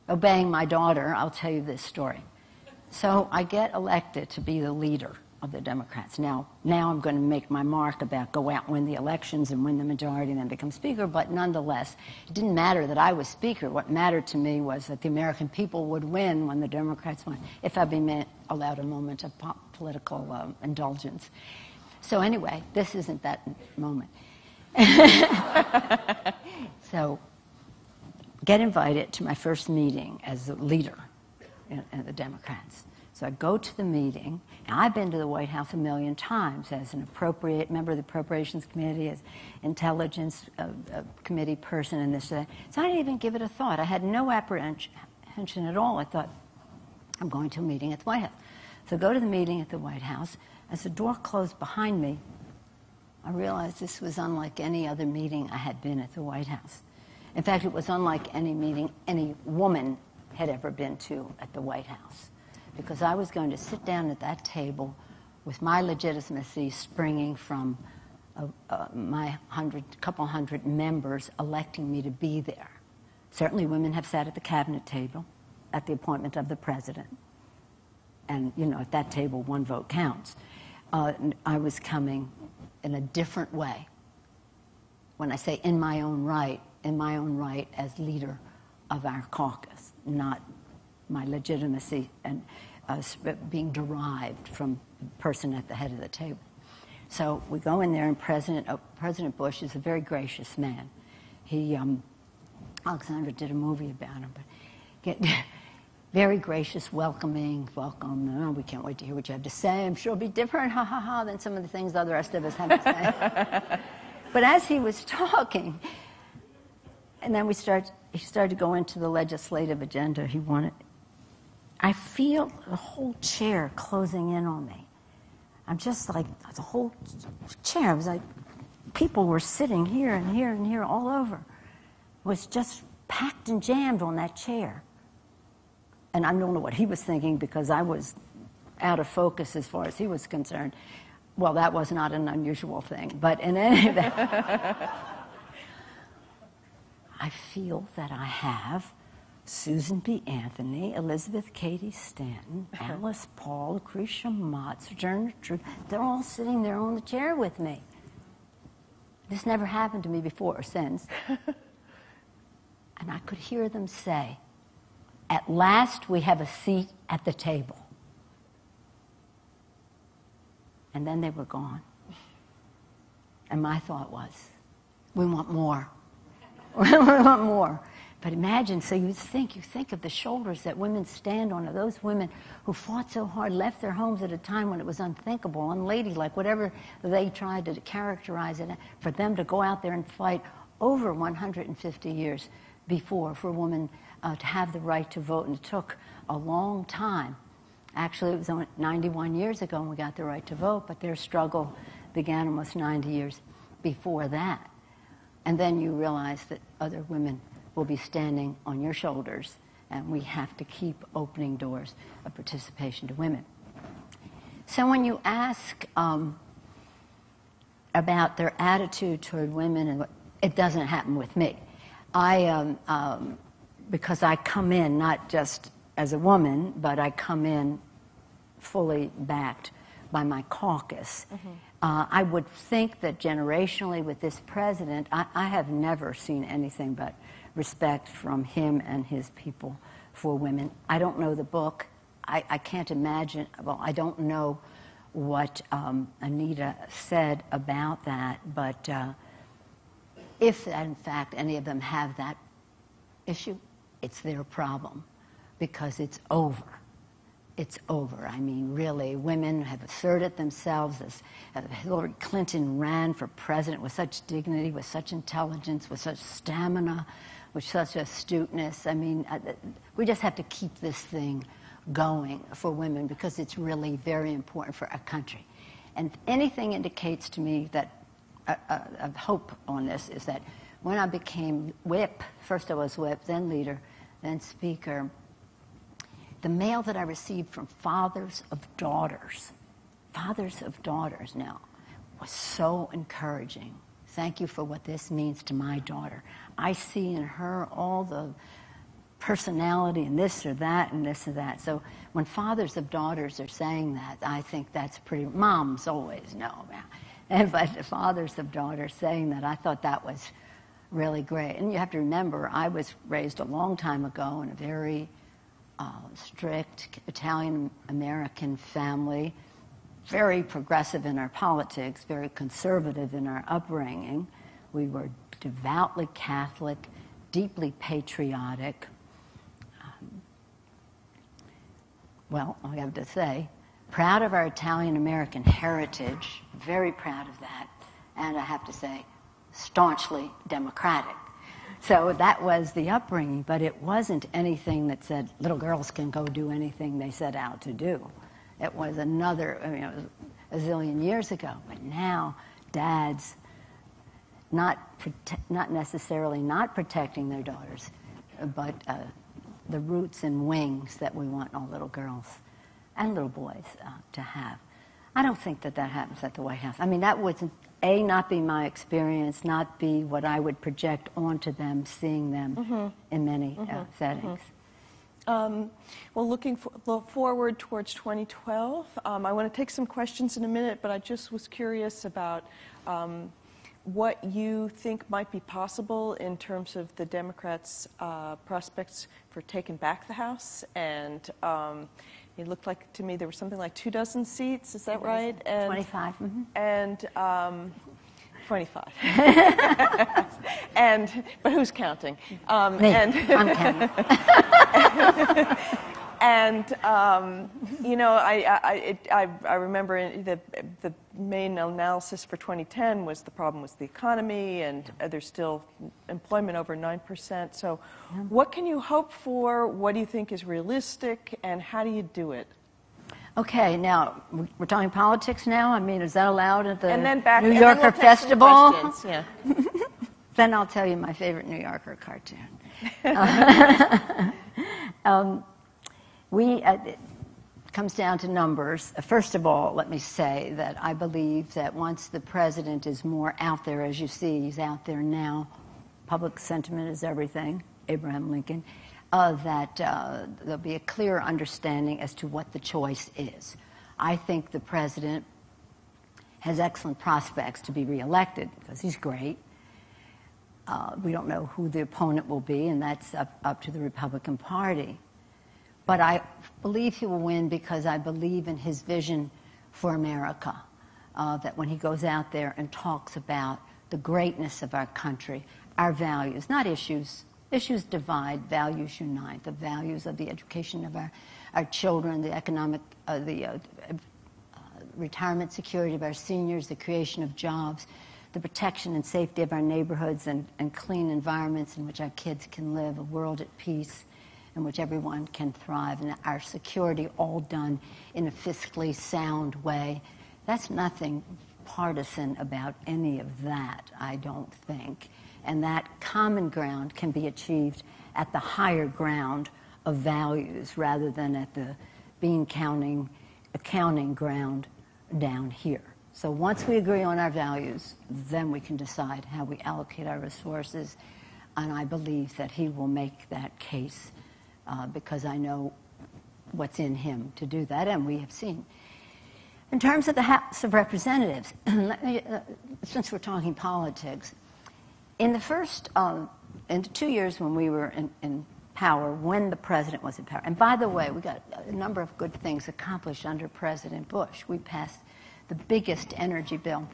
obeying my daughter, I'll tell you this story. So I get elected to be the leader of the Democrats. Now, now I'm going to make my mark about go out, and win the elections, and win the majority, and then become Speaker. But nonetheless, it didn't matter that I was Speaker. What mattered to me was that the American people would win when the Democrats won, if I'd be allowed a moment of political um, indulgence. So anyway, this isn't that moment. so, get invited to my first meeting as the leader in the Democrats. So I go to the meeting, and I've been to the White House a million times as an appropriate member of the Appropriations Committee, as intelligence uh, uh, committee person, and this. Uh, so I didn't even give it a thought. I had no apprehension at all. I thought, I'm going to a meeting at the White House. So I go to the meeting at the White House. As the door closed behind me, I realized this was unlike any other meeting I had been at the White House. In fact, it was unlike any meeting any woman had ever been to at the White House. Because I was going to sit down at that table with my legitimacy springing from my hundred, couple hundred members electing me to be there. Certainly, women have sat at the cabinet table at the appointment of the president. And, you know, at that table, one vote counts. Uh, I was coming in a different way. When I say in my own right, in my own right as leader of our caucus, not my legitimacy and uh, being derived from the person at the head of the table. So we go in there, and President, uh, President Bush is a very gracious man. He, um, Alexandra did a movie about him, but get, very gracious, welcoming, welcome. Oh, we can't wait to hear what you have to say. I'm sure it'll be different, ha ha ha, than some of the things the rest of us have to say. but as he was talking, and then we start, he started to go into the legislative agenda. He wanted, I feel the whole chair closing in on me. I'm just like, the whole chair, I was like, people were sitting here and here and here all over. It was just packed and jammed on that chair and I don't know what he was thinking because I was out of focus as far as he was concerned. Well, that was not an unusual thing, but in any event, I feel that I have Susan B. Anthony, Elizabeth Cady Stanton, uh-huh. Alice Paul, Lucretia Mott, Sojourner Truth. They're all sitting there on the chair with me. This never happened to me before or since. and I could hear them say, at last, we have a seat at the table. And then they were gone. And my thought was, we want more. we want more. But imagine, so you think, you think of the shoulders that women stand on, of those women who fought so hard, left their homes at a time when it was unthinkable, unladylike, whatever they tried to characterize it, for them to go out there and fight over 150 years before for a woman uh, to have the right to vote, and it took a long time. Actually, it was only 91 years ago when we got the right to vote, but their struggle began almost 90 years before that. And then you realize that other women will be standing on your shoulders, and we have to keep opening doors of participation to women. So when you ask um, about their attitude toward women, and it doesn't happen with me. I um, um, because I come in not just as a woman, but I come in fully backed by my caucus. Mm-hmm. Uh, I would think that generationally, with this president, I, I, have never seen anything but respect from him and his people for women. I don't know the book. I, I can't imagine, well, I don't know what um, Anita said about that, but uh, if, in fact, any of them have that issue, it's their problem because it's over. It's over. I mean, really, women have asserted themselves as uh, Hillary Clinton ran for president with such dignity, with such intelligence, with such stamina, with such astuteness. I mean, uh, we just have to keep this thing going for women because it's really very important for our country. And anything indicates to me that uh, uh, hope on this is that when I became whip, first I was whip, then leader, then speaker, the mail that I received from fathers of daughters, fathers of daughters now, was so encouraging. Thank you for what this means to my daughter. I see in her all the personality and this or that and this or that. So when fathers of daughters are saying that, I think that's pretty. Moms always know, and but the fathers of daughters saying that, I thought that was really great. And you have to remember, I was raised a long time ago in a very uh, strict Italian American family, very progressive in our politics, very conservative in our upbringing. We were devoutly Catholic, deeply patriotic. Um, well, I have to say, proud of our Italian American heritage, very proud of that, and I have to say, staunchly democratic. So that was the upbringing, but it wasn't anything that said little girls can go do anything they set out to do. It was another, I mean, it was a zillion years ago, but now dads not, prote- not necessarily not protecting their daughters, but uh, the roots and wings that we want all little girls and little boys uh, to have. I don't think that that happens at the White House. I mean, that would a not be my experience, not be what I would project onto them, seeing them mm-hmm. in many uh, mm-hmm. uh, settings. Mm-hmm. Um, well, looking for, look forward towards 2012, um, I want to take some questions in a minute, but I just was curious about um, what you think might be possible in terms of the Democrats' uh, prospects for taking back the House. And um, it looked like to me there were something like two dozen seats. Is that right? And, 25. Mm-hmm. And um, 25. and but who's counting? Um, me. And I'm counting. and um, you know, I I, it, I, I remember the the main analysis for 2010 was the problem was the economy, and uh, there's still employment over nine percent. So, yeah. what can you hope for? What do you think is realistic, and how do you do it? Okay, now we're talking politics now. I mean, is that allowed at the and then back, New Yorker we'll Festival? Yeah. then I'll tell you my favorite New Yorker cartoon. um, we, uh, it comes down to numbers. First of all, let me say that I believe that once the president is more out there, as you see, he's out there now, public sentiment is everything, Abraham Lincoln, uh, that uh, there'll be a clear understanding as to what the choice is. I think the president has excellent prospects to be reelected because he's great. Uh, we don't know who the opponent will be, and that's up, up to the Republican Party. But I believe he will win because I believe in his vision for America. Uh, that when he goes out there and talks about the greatness of our country, our values, not issues, issues divide, values unite, the values of the education of our, our children, the economic, uh, the uh, retirement security of our seniors, the creation of jobs, the protection and safety of our neighborhoods and, and clean environments in which our kids can live, a world at peace in which everyone can thrive, and our security all done in a fiscally sound way. That's nothing partisan about any of that, I don't think. And that common ground can be achieved at the higher ground of values rather than at the bean counting, accounting ground down here. So once we agree on our values, then we can decide how we allocate our resources. And I believe that he will make that case uh, because I know what's in him to do that, and we have seen. In terms of the House of Representatives, me, uh, since we're talking politics, in the first, um, in the two years when we were in, in power, when the president was in power, and by the way, we got a number of good things accomplished under President Bush. We passed the biggest energy bill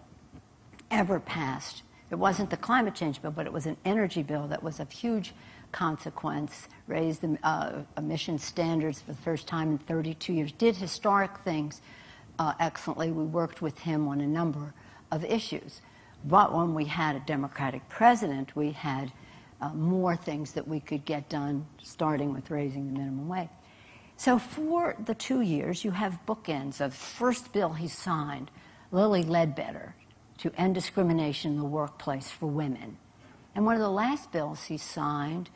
ever passed. It wasn't the climate change bill, but it was an energy bill that was of huge consequence, raised the uh, emission standards for the first time in 32 years, did historic things uh, excellently. We worked with him on a number of issues. But when we had a Democratic president, we had uh, more things that we could get done, starting with raising the minimum wage. So for the two years, you have bookends of first bill he signed, Lilly Ledbetter, to end discrimination in the workplace for women. And one of the last bills he signed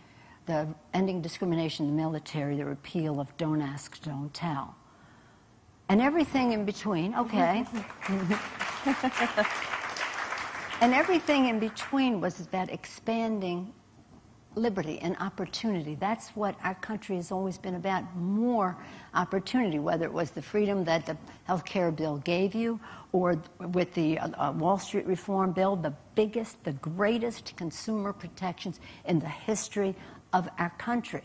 the ending discrimination in the military, the repeal of Don't Ask, Don't Tell. And everything in between, okay. and everything in between was about expanding liberty and opportunity. That's what our country has always been about more opportunity, whether it was the freedom that the health care bill gave you or with the uh, uh, Wall Street reform bill, the biggest, the greatest consumer protections in the history of our country.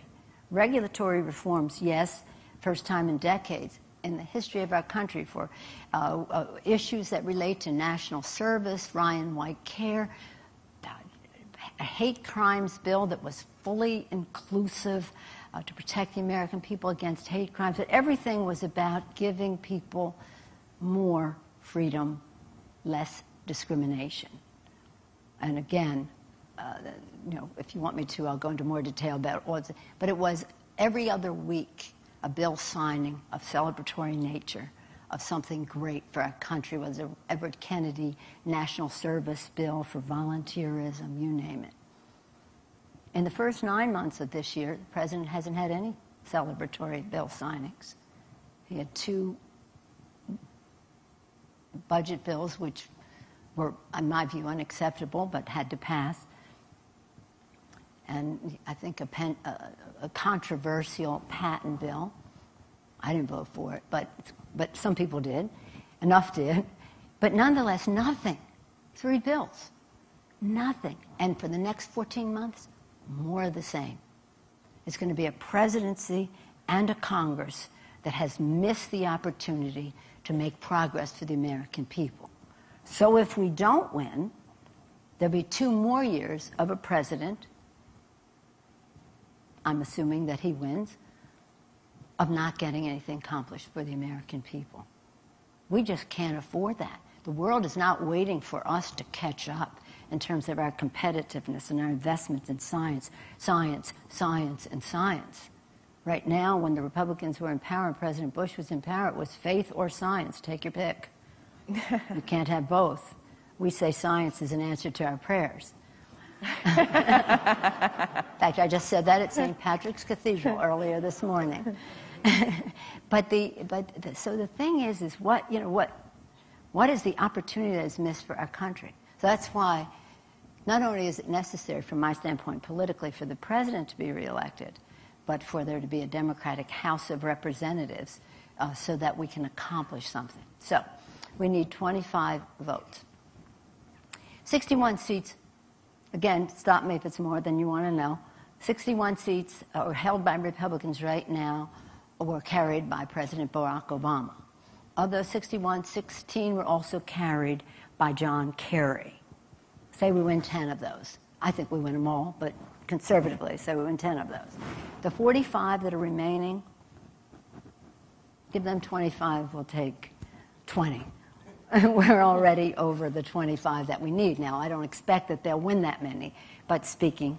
Regulatory reforms, yes, first time in decades in the history of our country for uh, uh, issues that relate to national service, Ryan White care, a hate crimes bill that was fully inclusive uh, to protect the American people against hate crimes. But everything was about giving people more freedom, less discrimination. And again, uh, you know, if you want me to, I'll go into more detail about it. But it was every other week a bill signing of celebratory nature of something great for our country, was a Edward Kennedy National Service Bill for volunteerism, you name it. In the first nine months of this year, the president hasn't had any celebratory bill signings. He had two budget bills, which were, in my view, unacceptable but had to pass. And I think a, pen, a, a controversial patent bill. I didn't vote for it, but, but some people did. Enough did. But nonetheless, nothing. Three bills. Nothing. And for the next 14 months, more of the same. It's going to be a presidency and a Congress that has missed the opportunity to make progress for the American people. So if we don't win, there'll be two more years of a president, I'm assuming that he wins, of not getting anything accomplished for the American people. We just can't afford that. The world is not waiting for us to catch up in terms of our competitiveness and our investments in science, science, science, and science. Right now, when the Republicans were in power and President Bush was in power, it was faith or science. Take your pick. you can't have both. We say science is an answer to our prayers. In fact, I just said that at St. Patrick's Cathedral earlier this morning. but the but the, so the thing is is what you know what what is the opportunity that is missed for our country? So that's why not only is it necessary, from my standpoint, politically, for the president to be reelected, but for there to be a Democratic House of Representatives uh, so that we can accomplish something. So we need 25 votes. 61 seats, again, stop me if it's more than you want to know. 61 seats are held by Republicans right now were carried by President Barack Obama. Of those 61, 16 were also carried by John Kerry. Say we win 10 of those. I think we win them all, but conservatively, say we win 10 of those. The 45 that are remaining, give them 25, we'll take 20. We're already over the 25 that we need. Now, I don't expect that they'll win that many, but speaking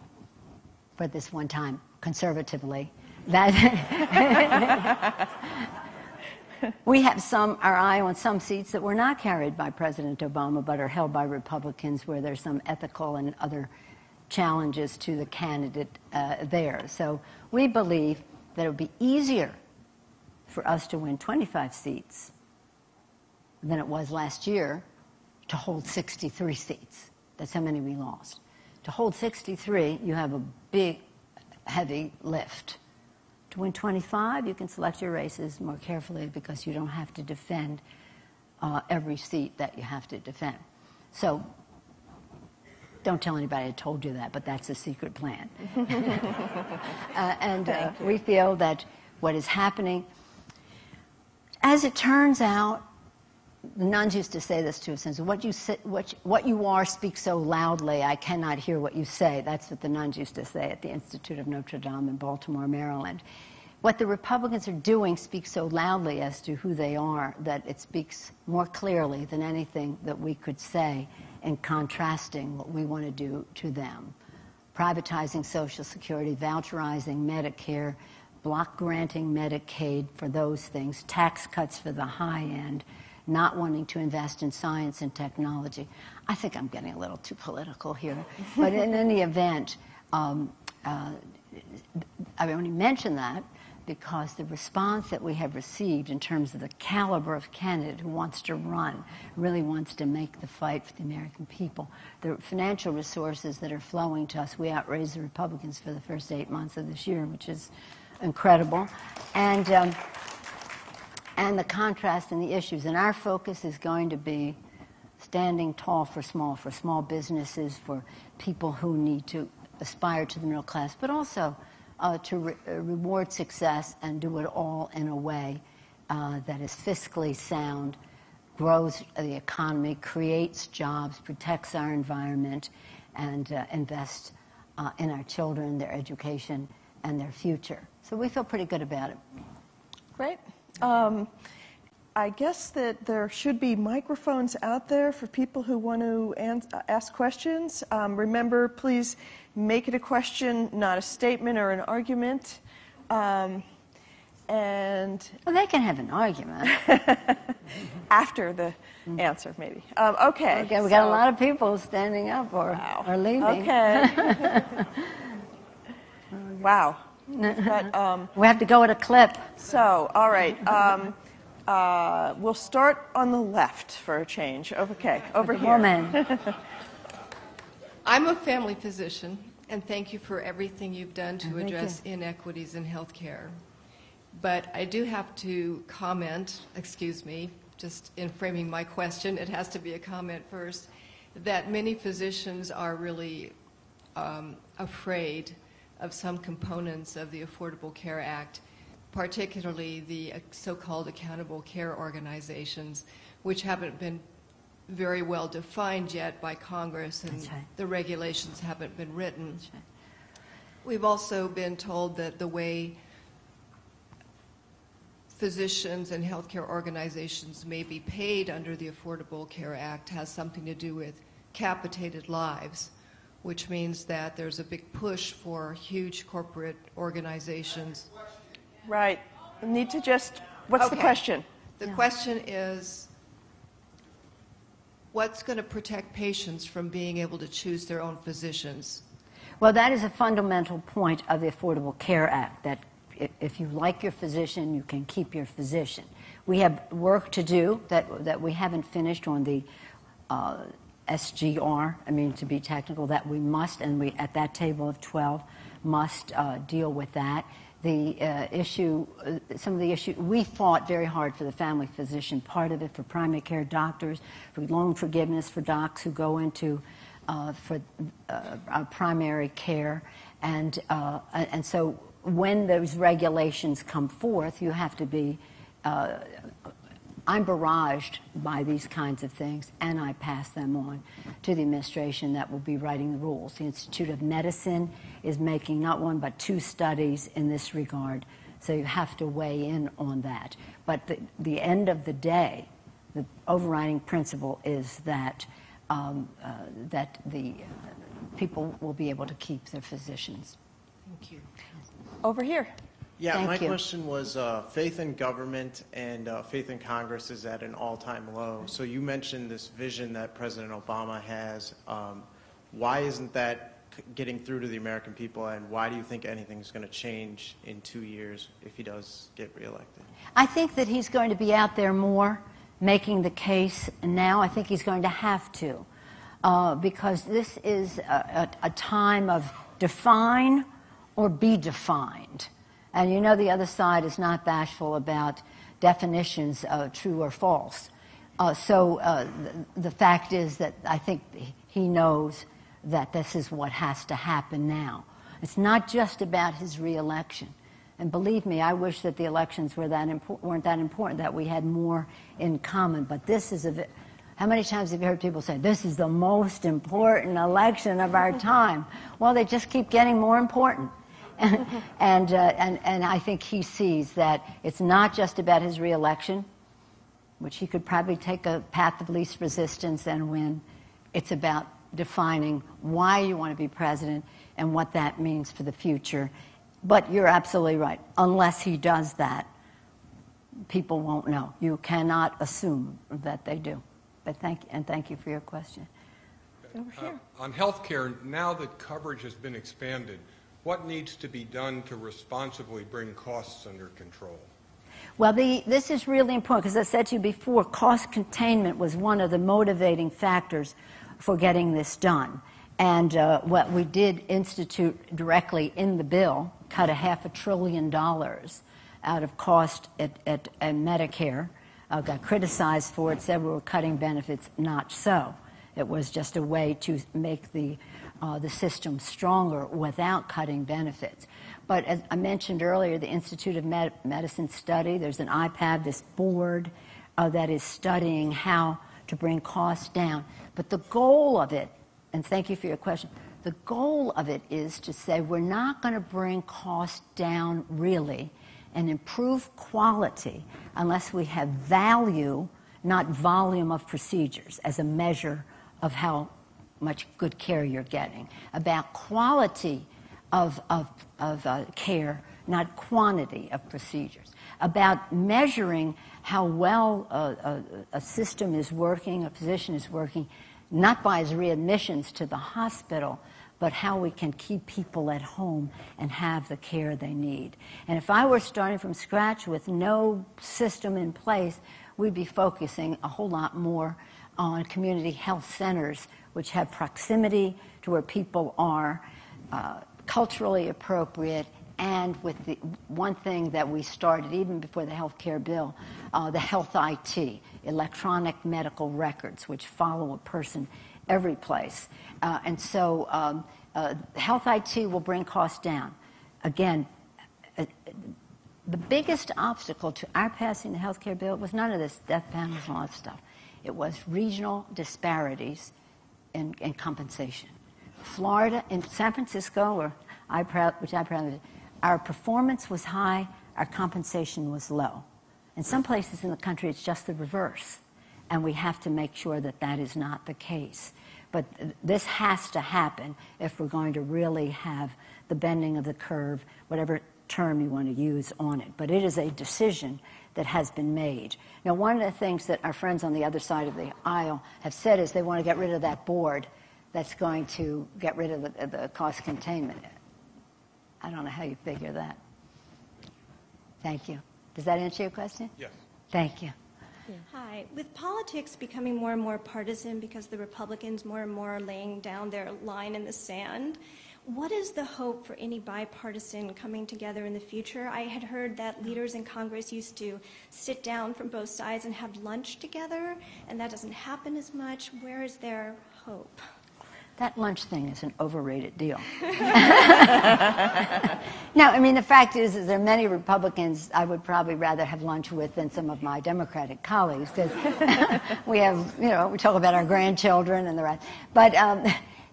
for this one time conservatively, that we have some, our eye on some seats that were not carried by President Obama but are held by Republicans where there's some ethical and other challenges to the candidate uh, there. So we believe that it would be easier for us to win 25 seats than it was last year to hold 63 seats. That's how many we lost. To hold 63, you have a big, heavy lift. To win 25, you can select your races more carefully because you don't have to defend uh, every seat that you have to defend. So don't tell anybody I told you that, but that's a secret plan. uh, and uh, we feel that what is happening, as it turns out, the nuns used to say this to us, what you, say, what, what you are speaks so loudly, I cannot hear what you say. That's what the nuns used to say at the Institute of Notre Dame in Baltimore, Maryland. What the Republicans are doing speaks so loudly as to who they are that it speaks more clearly than anything that we could say in contrasting what we want to do to them. Privatizing Social Security, voucherizing Medicare, block granting Medicaid for those things, tax cuts for the high end, not wanting to invest in science and technology. I think I'm getting a little too political here. but in any event, um, uh, I only mention that because the response that we have received in terms of the caliber of candidate who wants to run, really wants to make the fight for the American people, the financial resources that are flowing to us, we outraised the Republicans for the first eight months of this year, which is incredible. And um, and the contrast in the issues. And our focus is going to be standing tall for small, for small businesses, for people who need to aspire to the middle class, but also uh, to re- uh, reward success and do it all in a way uh, that is fiscally sound, grows the economy, creates jobs, protects our environment, and uh, invest uh, in our children, their education, and their future. So we feel pretty good about it. Great. Um, I guess that there should be microphones out there for people who want to an- ask questions. Um, remember, please make it a question, not a statement or an argument. Um, and Well, they can have an argument. after the answer, maybe. Um, okay. Okay, we got a lot of people standing up or, Wow. or leaving. Okay. wow. But, um, We have to go at a clip. so, all right. Um, uh, we'll start on the left for a change. Okay, over here. Woman. I'm a family physician, and thank you for everything you've done to Thank address inequities in healthcare. But I do have to comment, excuse me, just in framing my question, it has to be a comment first, that many physicians are really um, afraid of some components of the Affordable Care Act, particularly the uh, so-called accountable care organizations, which haven't been very well defined yet by Congress, and right. the regulations haven't been written. right. We've also been told that the way physicians and healthcare organizations may be paid under the Affordable Care Act has something to do with capitated lives, which means that there's a big push for huge corporate organizations. Right. Need to just, what's the question? The Yeah. question is, what's going to protect patients from being able to choose their own physicians? Well, that is a fundamental point of the Affordable Care Act that if you like your physician, you can keep your physician. We have work to do that, that we haven't finished on the uh, SGR, I mean, to be technical, that we must, and we, at that table of 12, must uh, deal with that. The uh, issue, uh, some of the issue, we fought very hard for the family physician part of it, for primary care doctors, for loan forgiveness for docs who go into uh, for uh, primary care. And, and so when those regulations come forth, you have to be. Uh, I'm barraged by these kinds of things, and I pass them on to the administration that will be writing the rules. The Institute of Medicine is making not one but two studies in this regard, so you have to weigh in on that. But the, the end of the day, the overriding principle is that um, uh, that the uh, people will be able to keep their physicians. Thank you. Over here. Yeah, Thank my you. question was uh, faith in government and uh, faith in Congress is at an all time low. So you mentioned this vision that President Obama has. Um, why isn't that getting through to the American people, and why do you think anything's going to change in two years if he does get reelected? I think that he's going to be out there more making the case now. I think he's going to have to uh, because this is a, a, a time of define or be defined. And you know, the other side is not bashful about definitions of true or false. Uh, so uh, the, the fact is that I think he knows that this is what has to happen now. It's not just about his reelection. And believe me, I wish that the elections were that impor- weren't that important, that we had more in common. But this is a. vi- How many times have you heard people say, this is the most important election of our time? Well, they just keep getting more important. And, and, uh, and, and I think he sees that it's not just about his reelection, which he could probably take a path of least resistance and win. It's about defining why you want to be president and what that means for the future. But you're absolutely right. Unless he does that, people won't know. You cannot assume that they do. But thank and thank you for your question. Over here. Uh, On healthcare, now that coverage has been expanded, what needs to be done to responsibly bring costs under control? Well, the, this is really important because I said to you before, cost containment was one of the motivating factors for getting this done. And uh, what we did institute directly in the bill, cut a half a trillion dollars out of cost at, at, at Medicare. Uh, got criticized for it, said we were cutting benefits. Not so. It was just a way to make the, uh, the system stronger without cutting benefits. But as I mentioned earlier, the Institute of Med- Medicine study, there's an IPAB, this board uh, that is studying how to bring costs down. But the goal of it and thank you for your question. The goal of it is to say we're not going to bring costs down really and improve quality unless we have value, not volume of procedures, as a measure of how much good care you're getting. About quality of, of, of uh, care, not quantity of procedures. About measuring how well a, a, a system is working, a physician is working, not by his readmissions to the hospital, but how we can keep people at home and have the care they need. And if I were starting from scratch with no system in place, we'd be focusing a whole lot more on community health centers, which have proximity to where people are, uh, culturally appropriate, and with the one thing that we started even before the health care bill, uh, the health IT, electronic medical records, which follow a person every place. Uh, and so um, uh, health IT will bring costs down. Again, uh, the biggest obstacle to our passing the health care bill was none of this death panels and all that stuff. It was regional disparities in compensation. Florida, in San Francisco, where I, which I proud our performance was high, our compensation was low. In some places in the country, it's just the reverse. And we have to make sure that that is not the case. But this has to happen if we're going to really have the bending of the curve, whatever term you want to use on it. But it is a decision that has been made. Now, one of the things that our friends on the other side of the aisle have said is they want to get rid of that board that's going to get rid of the, the cost containment. I don't know how you figure that. Thank you. Does that answer your question? Yes. Thank you. Hi. With politics becoming more and more partisan because the Republicans more and more are laying down their line in the sand, what is the hope for any bipartisan coming together in the future? I had heard that leaders in Congress used to sit down from both sides and have lunch together, and that doesn't happen as much. Where is their hope? That lunch thing is an overrated deal. no, I mean, the fact is, is there are many Republicans I would probably rather have lunch with than some of my Democratic colleagues because we have, you know, we talk about our grandchildren and the rest. But um,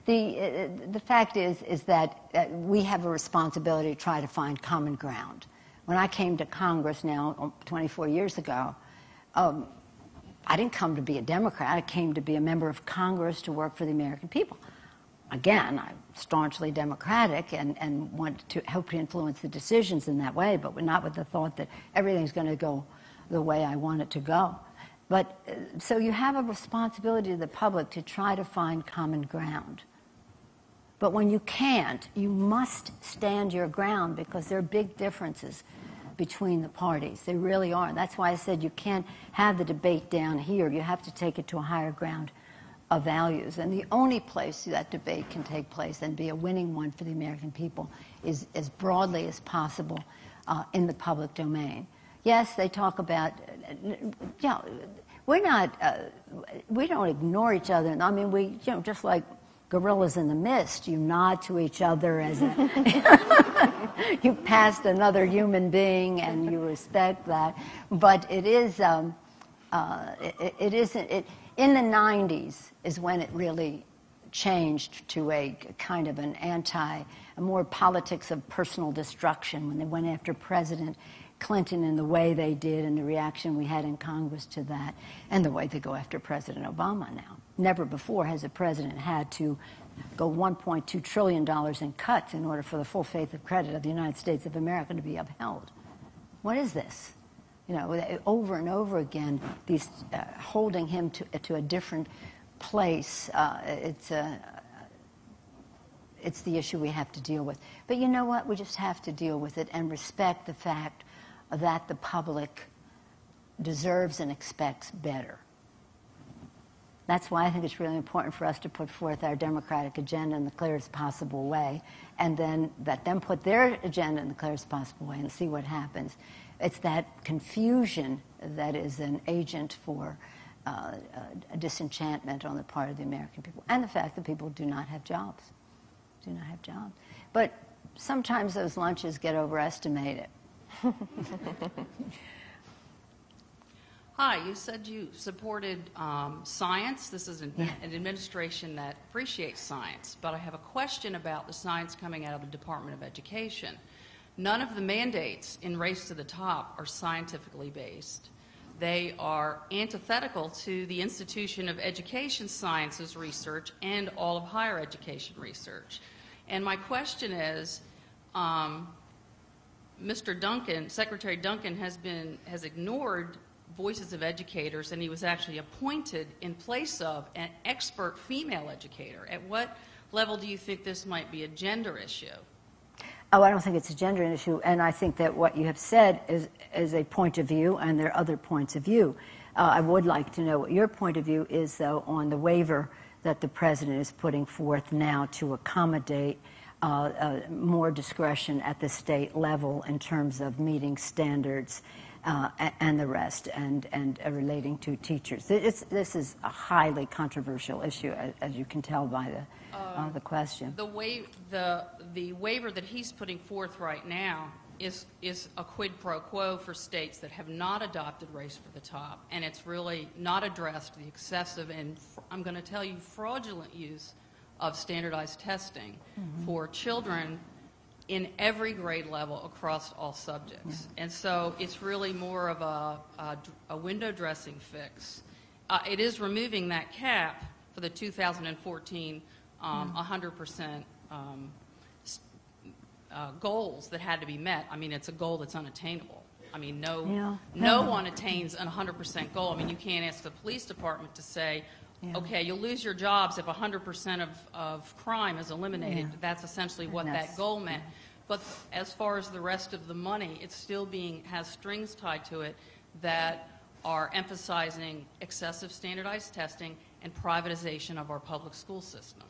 the, uh, the fact is, is that uh, we have a responsibility to try to find common ground. When I came to Congress now, um, 24 years ago, um, I didn't come to be a Democrat. I came to be a member of Congress to work for the American people again, I'm staunchly Democratic and, and want to help to influence the decisions in that way, but not with the thought that everything's going to go the way I want it to go. But uh, so you have a responsibility to the public to try to find common ground. But when you can't, you must stand your ground because there are big differences between the parties. They really are. That's why I said you can't have the debate down here. You have to take it to a higher ground of values. And the only place that debate can take place and be a winning one for the American people is as broadly as possible uh, in the public domain. Yes, they talk about, you know, we're not, uh, we don't ignore each other. I mean, we, you know, just like gorillas in the mist, you nod to each other as a, you passed another human being and you respect that. But it is, um, uh, it, it isn't, it, in the 90s is when it really changed to a kind of an anti, a more politics of personal destruction when they went after President Clinton in the way they did and the reaction we had in Congress to that, and the way they go after President Obama now. Never before has a president had to go $1.2 trillion in cuts in order for the full faith of credit of the United States of America to be upheld. What is this? you know, over and over again, these uh, holding him to, to a different place. Uh, it's uh, it's the issue we have to deal with. But you know what? We just have to deal with it and respect the fact that the public deserves and expects better. That's why I think it's really important for us to put forth our democratic agenda in the clearest possible way, and then let them put their agenda in the clearest possible way and see what happens. It's that confusion that is an agent for uh, disenchantment on the part of the American people, and the fact that people do not have jobs. Do not have jobs. But sometimes those lunches get overestimated. Hi, you said you supported um, science. This is an, an administration that appreciates science, but I have a question about the science coming out of the Department of Education. None of the mandates in Race to the Top are scientifically based. They are antithetical to the Institution of Education Sciences research and all of higher education research. And my question is, um, Mr. Duncan, Secretary Duncan, has been has ignored voices of educators, and he was actually appointed in place of an expert female educator. At what level do you think this might be a gender issue? Oh, I don't think it's a gender issue, and I think that what you have said is, is a point of view, and there are other points of view. Uh, I would like to know what your point of view is, though, on the waiver that the president is putting forth now to accommodate uh, uh, more discretion at the state level in terms of meeting standards uh, and the rest, and, and uh, relating to teachers. It's, this is a highly controversial issue, as, as you can tell by the, uh, the question. The, wa- the, the waiver that he's putting forth right now is, is a quid pro quo for states that have not adopted race for the top, and it's really not addressed the excessive and, I'm going to tell you, fraudulent use of standardized testing mm-hmm. for children in every grade level across all subjects. Yeah. And so it's really more of a, a, a window dressing fix. Uh, it is removing that cap for the 2014 um, yeah. 100% um, uh, goals that had to be met. I mean, it's a goal that's unattainable. I mean, no, yeah. no one attains a 100% goal. I mean, you can't ask the police department to say, yeah. Okay, you'll lose your jobs if 100% of, of crime is eliminated. Yeah. That's essentially what that goal meant. Yeah. But as far as the rest of the money, it still being has strings tied to it that are emphasizing excessive standardized testing and privatization of our public school system.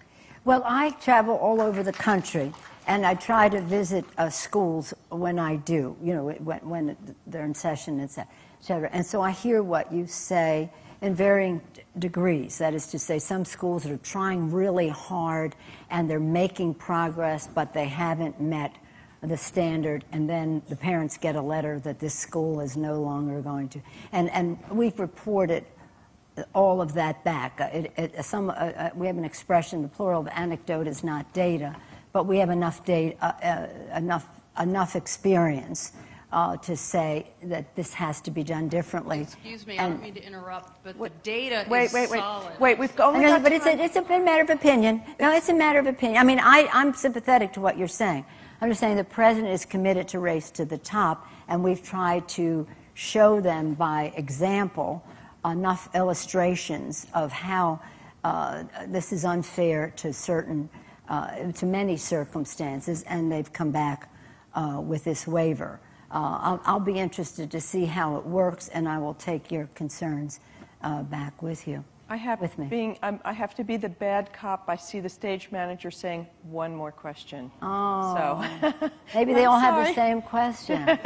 Well, I travel all over the country, and I try to visit uh, schools when I do, you know, when, when they're in session, et cetera. And so I hear what you say in varying degrees. That is to say, some schools are trying really hard and they're making progress, but they haven't met the standard, and then the parents get a letter that this school is no longer going to. And, and we've reported all of that back. It, it, some, uh, uh, we have an expression, the plural of anecdote is not data, but we have enough, data, uh, uh enough, enough experience uh, to say that this has to be done differently. Excuse me, and I don't mean to interrupt, but the data wait, is wait, wait, solid. Wait, we've only know, got but it's a, it's a matter of opinion. No, it's a matter of opinion. I mean, I, I'm sympathetic to what you're saying. I'm just saying the president is committed to race to the top, and we've tried to show them by example enough illustrations of how uh, this is unfair to certain, uh, to many circumstances, and they've come back uh, with this waiver. Uh, I'll, I'll, be interested to see how it works, and I will take your concerns uh, back with you. I have with me. Being, um, I have to be the bad cop. I see the stage manager saying one more question. Oh, so maybe they all sorry. have the same question.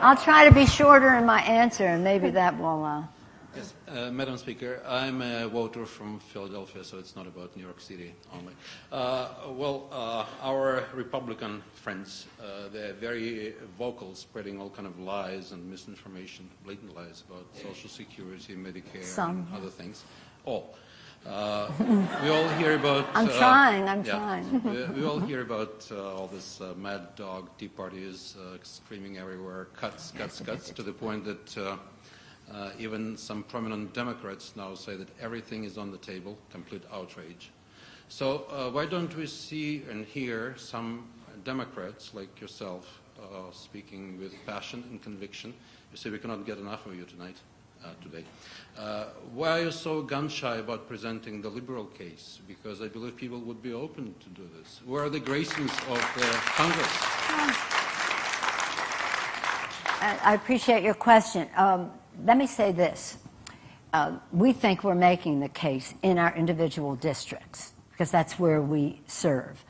I'll try to be shorter in my answer, and maybe that will. Uh, Yes, uh, Madam Speaker, I'm a voter from Philadelphia, so it's not about New York City only. Uh, well, uh, our Republican friends, uh, they're very vocal, spreading all kind of lies and misinformation, blatant lies about Social Security, Medicare, Some. and other things. All. Uh, we all hear about. I'm uh, trying. I'm yeah, trying. we, we, all hear about uh, all this uh, mad dog tea parties uh, screaming everywhere, cuts, cuts, cuts, to the point that uh, even some prominent Democrats now say that everything is on the table, complete outrage. So uh, why don't we see and hear some Democrats like yourself uh, speaking with passion and conviction? You say we cannot get enough of you tonight, uh, today. Uh, why are you so gun-shy about presenting the liberal case? Because I believe people would be open to do this. Where are the graces of the Congress? I appreciate your question. Um, let me say this. Uh, we think we're making the case in our individual districts because that's where we serve.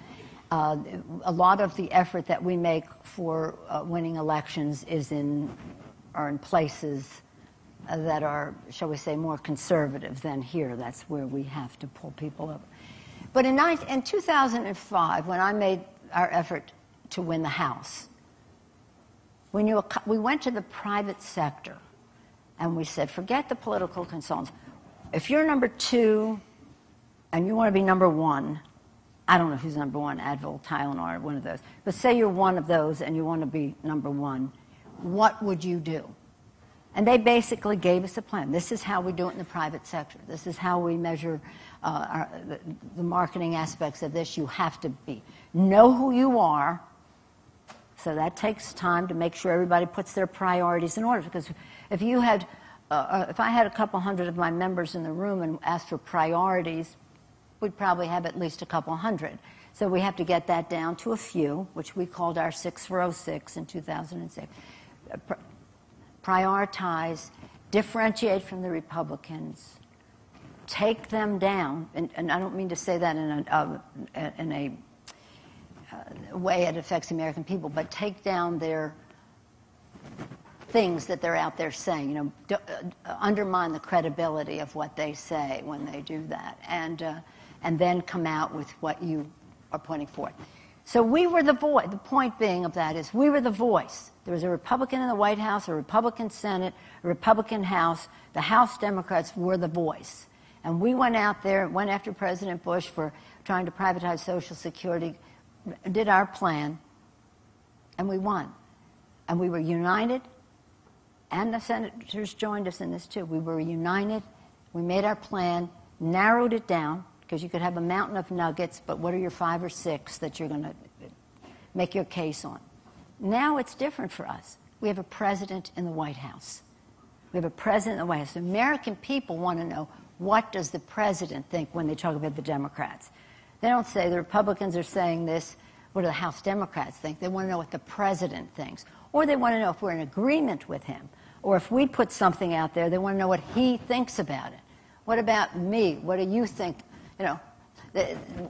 Uh, a lot of the effort that we make for uh, winning elections is in are in places that are, shall we say, more conservative than here. That's where we have to pull people up. But in, 19, in 2005, when I made our effort to win the House, when you, we went to the private sector And we said, forget the political consultants. If you're number two and you want to be number one, I don't know who's number one, Advil, Tylenol, one of those. But say you're one of those and you want to be number one, what would you do? And they basically gave us a plan. This is how we do it in the private sector. This is how we measure uh, our, the, the marketing aspects of this. You have to be know who you are. So that takes time to make sure everybody puts their priorities in order. Because if you had, uh, uh if I had a couple hundred of my members in the room and asked for priorities, we'd probably have at least a couple hundred. So we have to get that down to a few, which we called our 606 in 2006 prioritize, differentiate from the Republicans, take them down, and, and I don't mean to say that in a, uh, in a uh, way it affects the American people, but take down their things that they're out there saying. You know, uh, undermine the credibility of what they say when they do that, and uh, and then come out with what you are pointing forth. So we were the voice. The point being of that is we were the voice. There was a Republican in the White House, a Republican Senate, a Republican House. The House Democrats were the voice. And we went out there, went after President Bush for trying to privatize Social Security, did our plan, and we won. And we were united, and the senators joined us in this too. We were united, we made our plan, narrowed it down, because you could have a mountain of nuggets, but what are your five or six that you're going to make your case on? Now it's different for us. We have a president in the White House. We have a president in the White House. The American people want to know what does the president think when they talk about the Democrats. They don't say the Republicans are saying this. What do the House Democrats think? They want to know what the president thinks. Or they want to know if we're in agreement with him. Or if we put something out there, they want to know what he thinks about it. What about me? What do you think you know,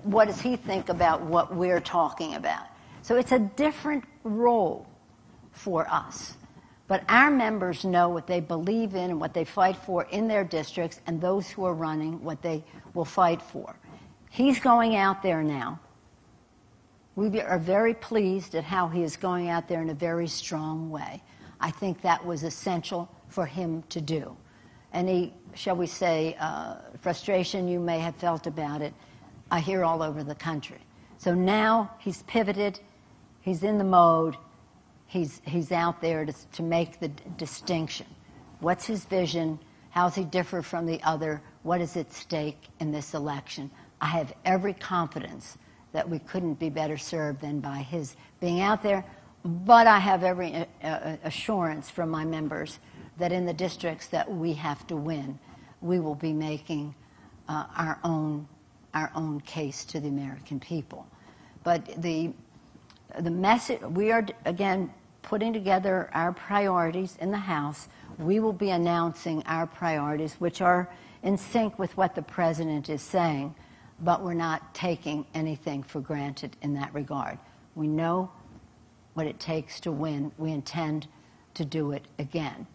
what does he think about what we're talking about? So it's a different role for us. But our members know what they believe in and what they fight for in their districts, and those who are running what they will fight for. He's going out there now. We are very pleased at how he is going out there in a very strong way. I think that was essential for him to do any, shall we say, uh, frustration you may have felt about it, I hear all over the country. So now he's pivoted, he's in the mode, he's, he's out there to, to make the d- distinction. What's his vision? How does he differ from the other? What is at stake in this election? I have every confidence that we couldn't be better served than by his being out there, but I have every uh, uh assurance from my members that in the districts that we have to win, we will be making uh, our own our own case to the American people. But the the message we are again putting together our priorities in the House. We will be announcing our priorities, which are in sync with what the president is saying, but we're not taking anything for granted in that regard. We know what it takes to win. We intend to do it again.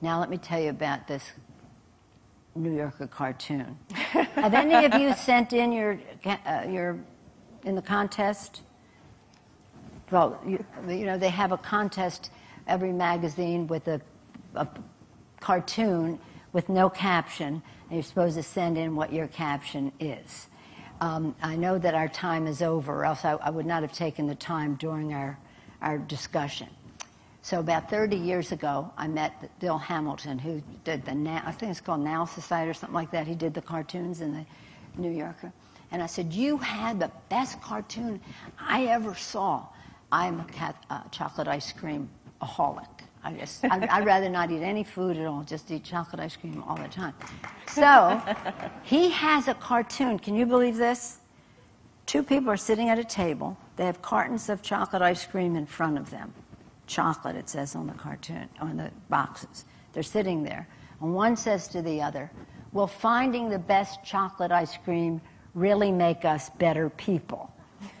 Now, let me tell you about this New Yorker cartoon. Have any of you sent in your, uh, your in the contest? Well, you, you, know, they have a contest every magazine with a, a cartoon with no caption, and you're supposed to send in what your caption is. Um, I know that our time is over, or else I, I would not have taken the time during our, our discussion. So about 30 years ago, I met Bill Hamilton, who did the now, I think it's called Now Society or something like that. He did the cartoons in the New Yorker. And I said, you had the best cartoon I ever saw. I'm a cat, uh, chocolate ice cream aholic. I just, I'd, I'd, rather not eat any food at all, just eat chocolate ice cream all the time. So he has a cartoon. Can you believe this? Two people are sitting at a table. They have cartons of chocolate ice cream in front of them chocolate, it says on the cartoon, on the boxes. They're sitting there. And one says to the other, Will finding the best chocolate ice cream really make us better people?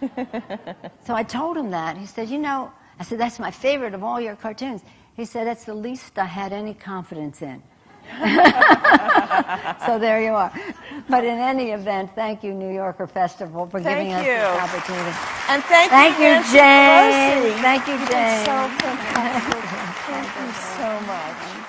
so I told him that. He said, You know, I said, That's my favorite of all your cartoons. He said, That's the least I had any confidence in. so there you are. But in any event, thank you, New Yorker Festival, for thank giving us this opportunity. And thank, you, thank you, you, Jane. Thank you, Jane. so thank you so much.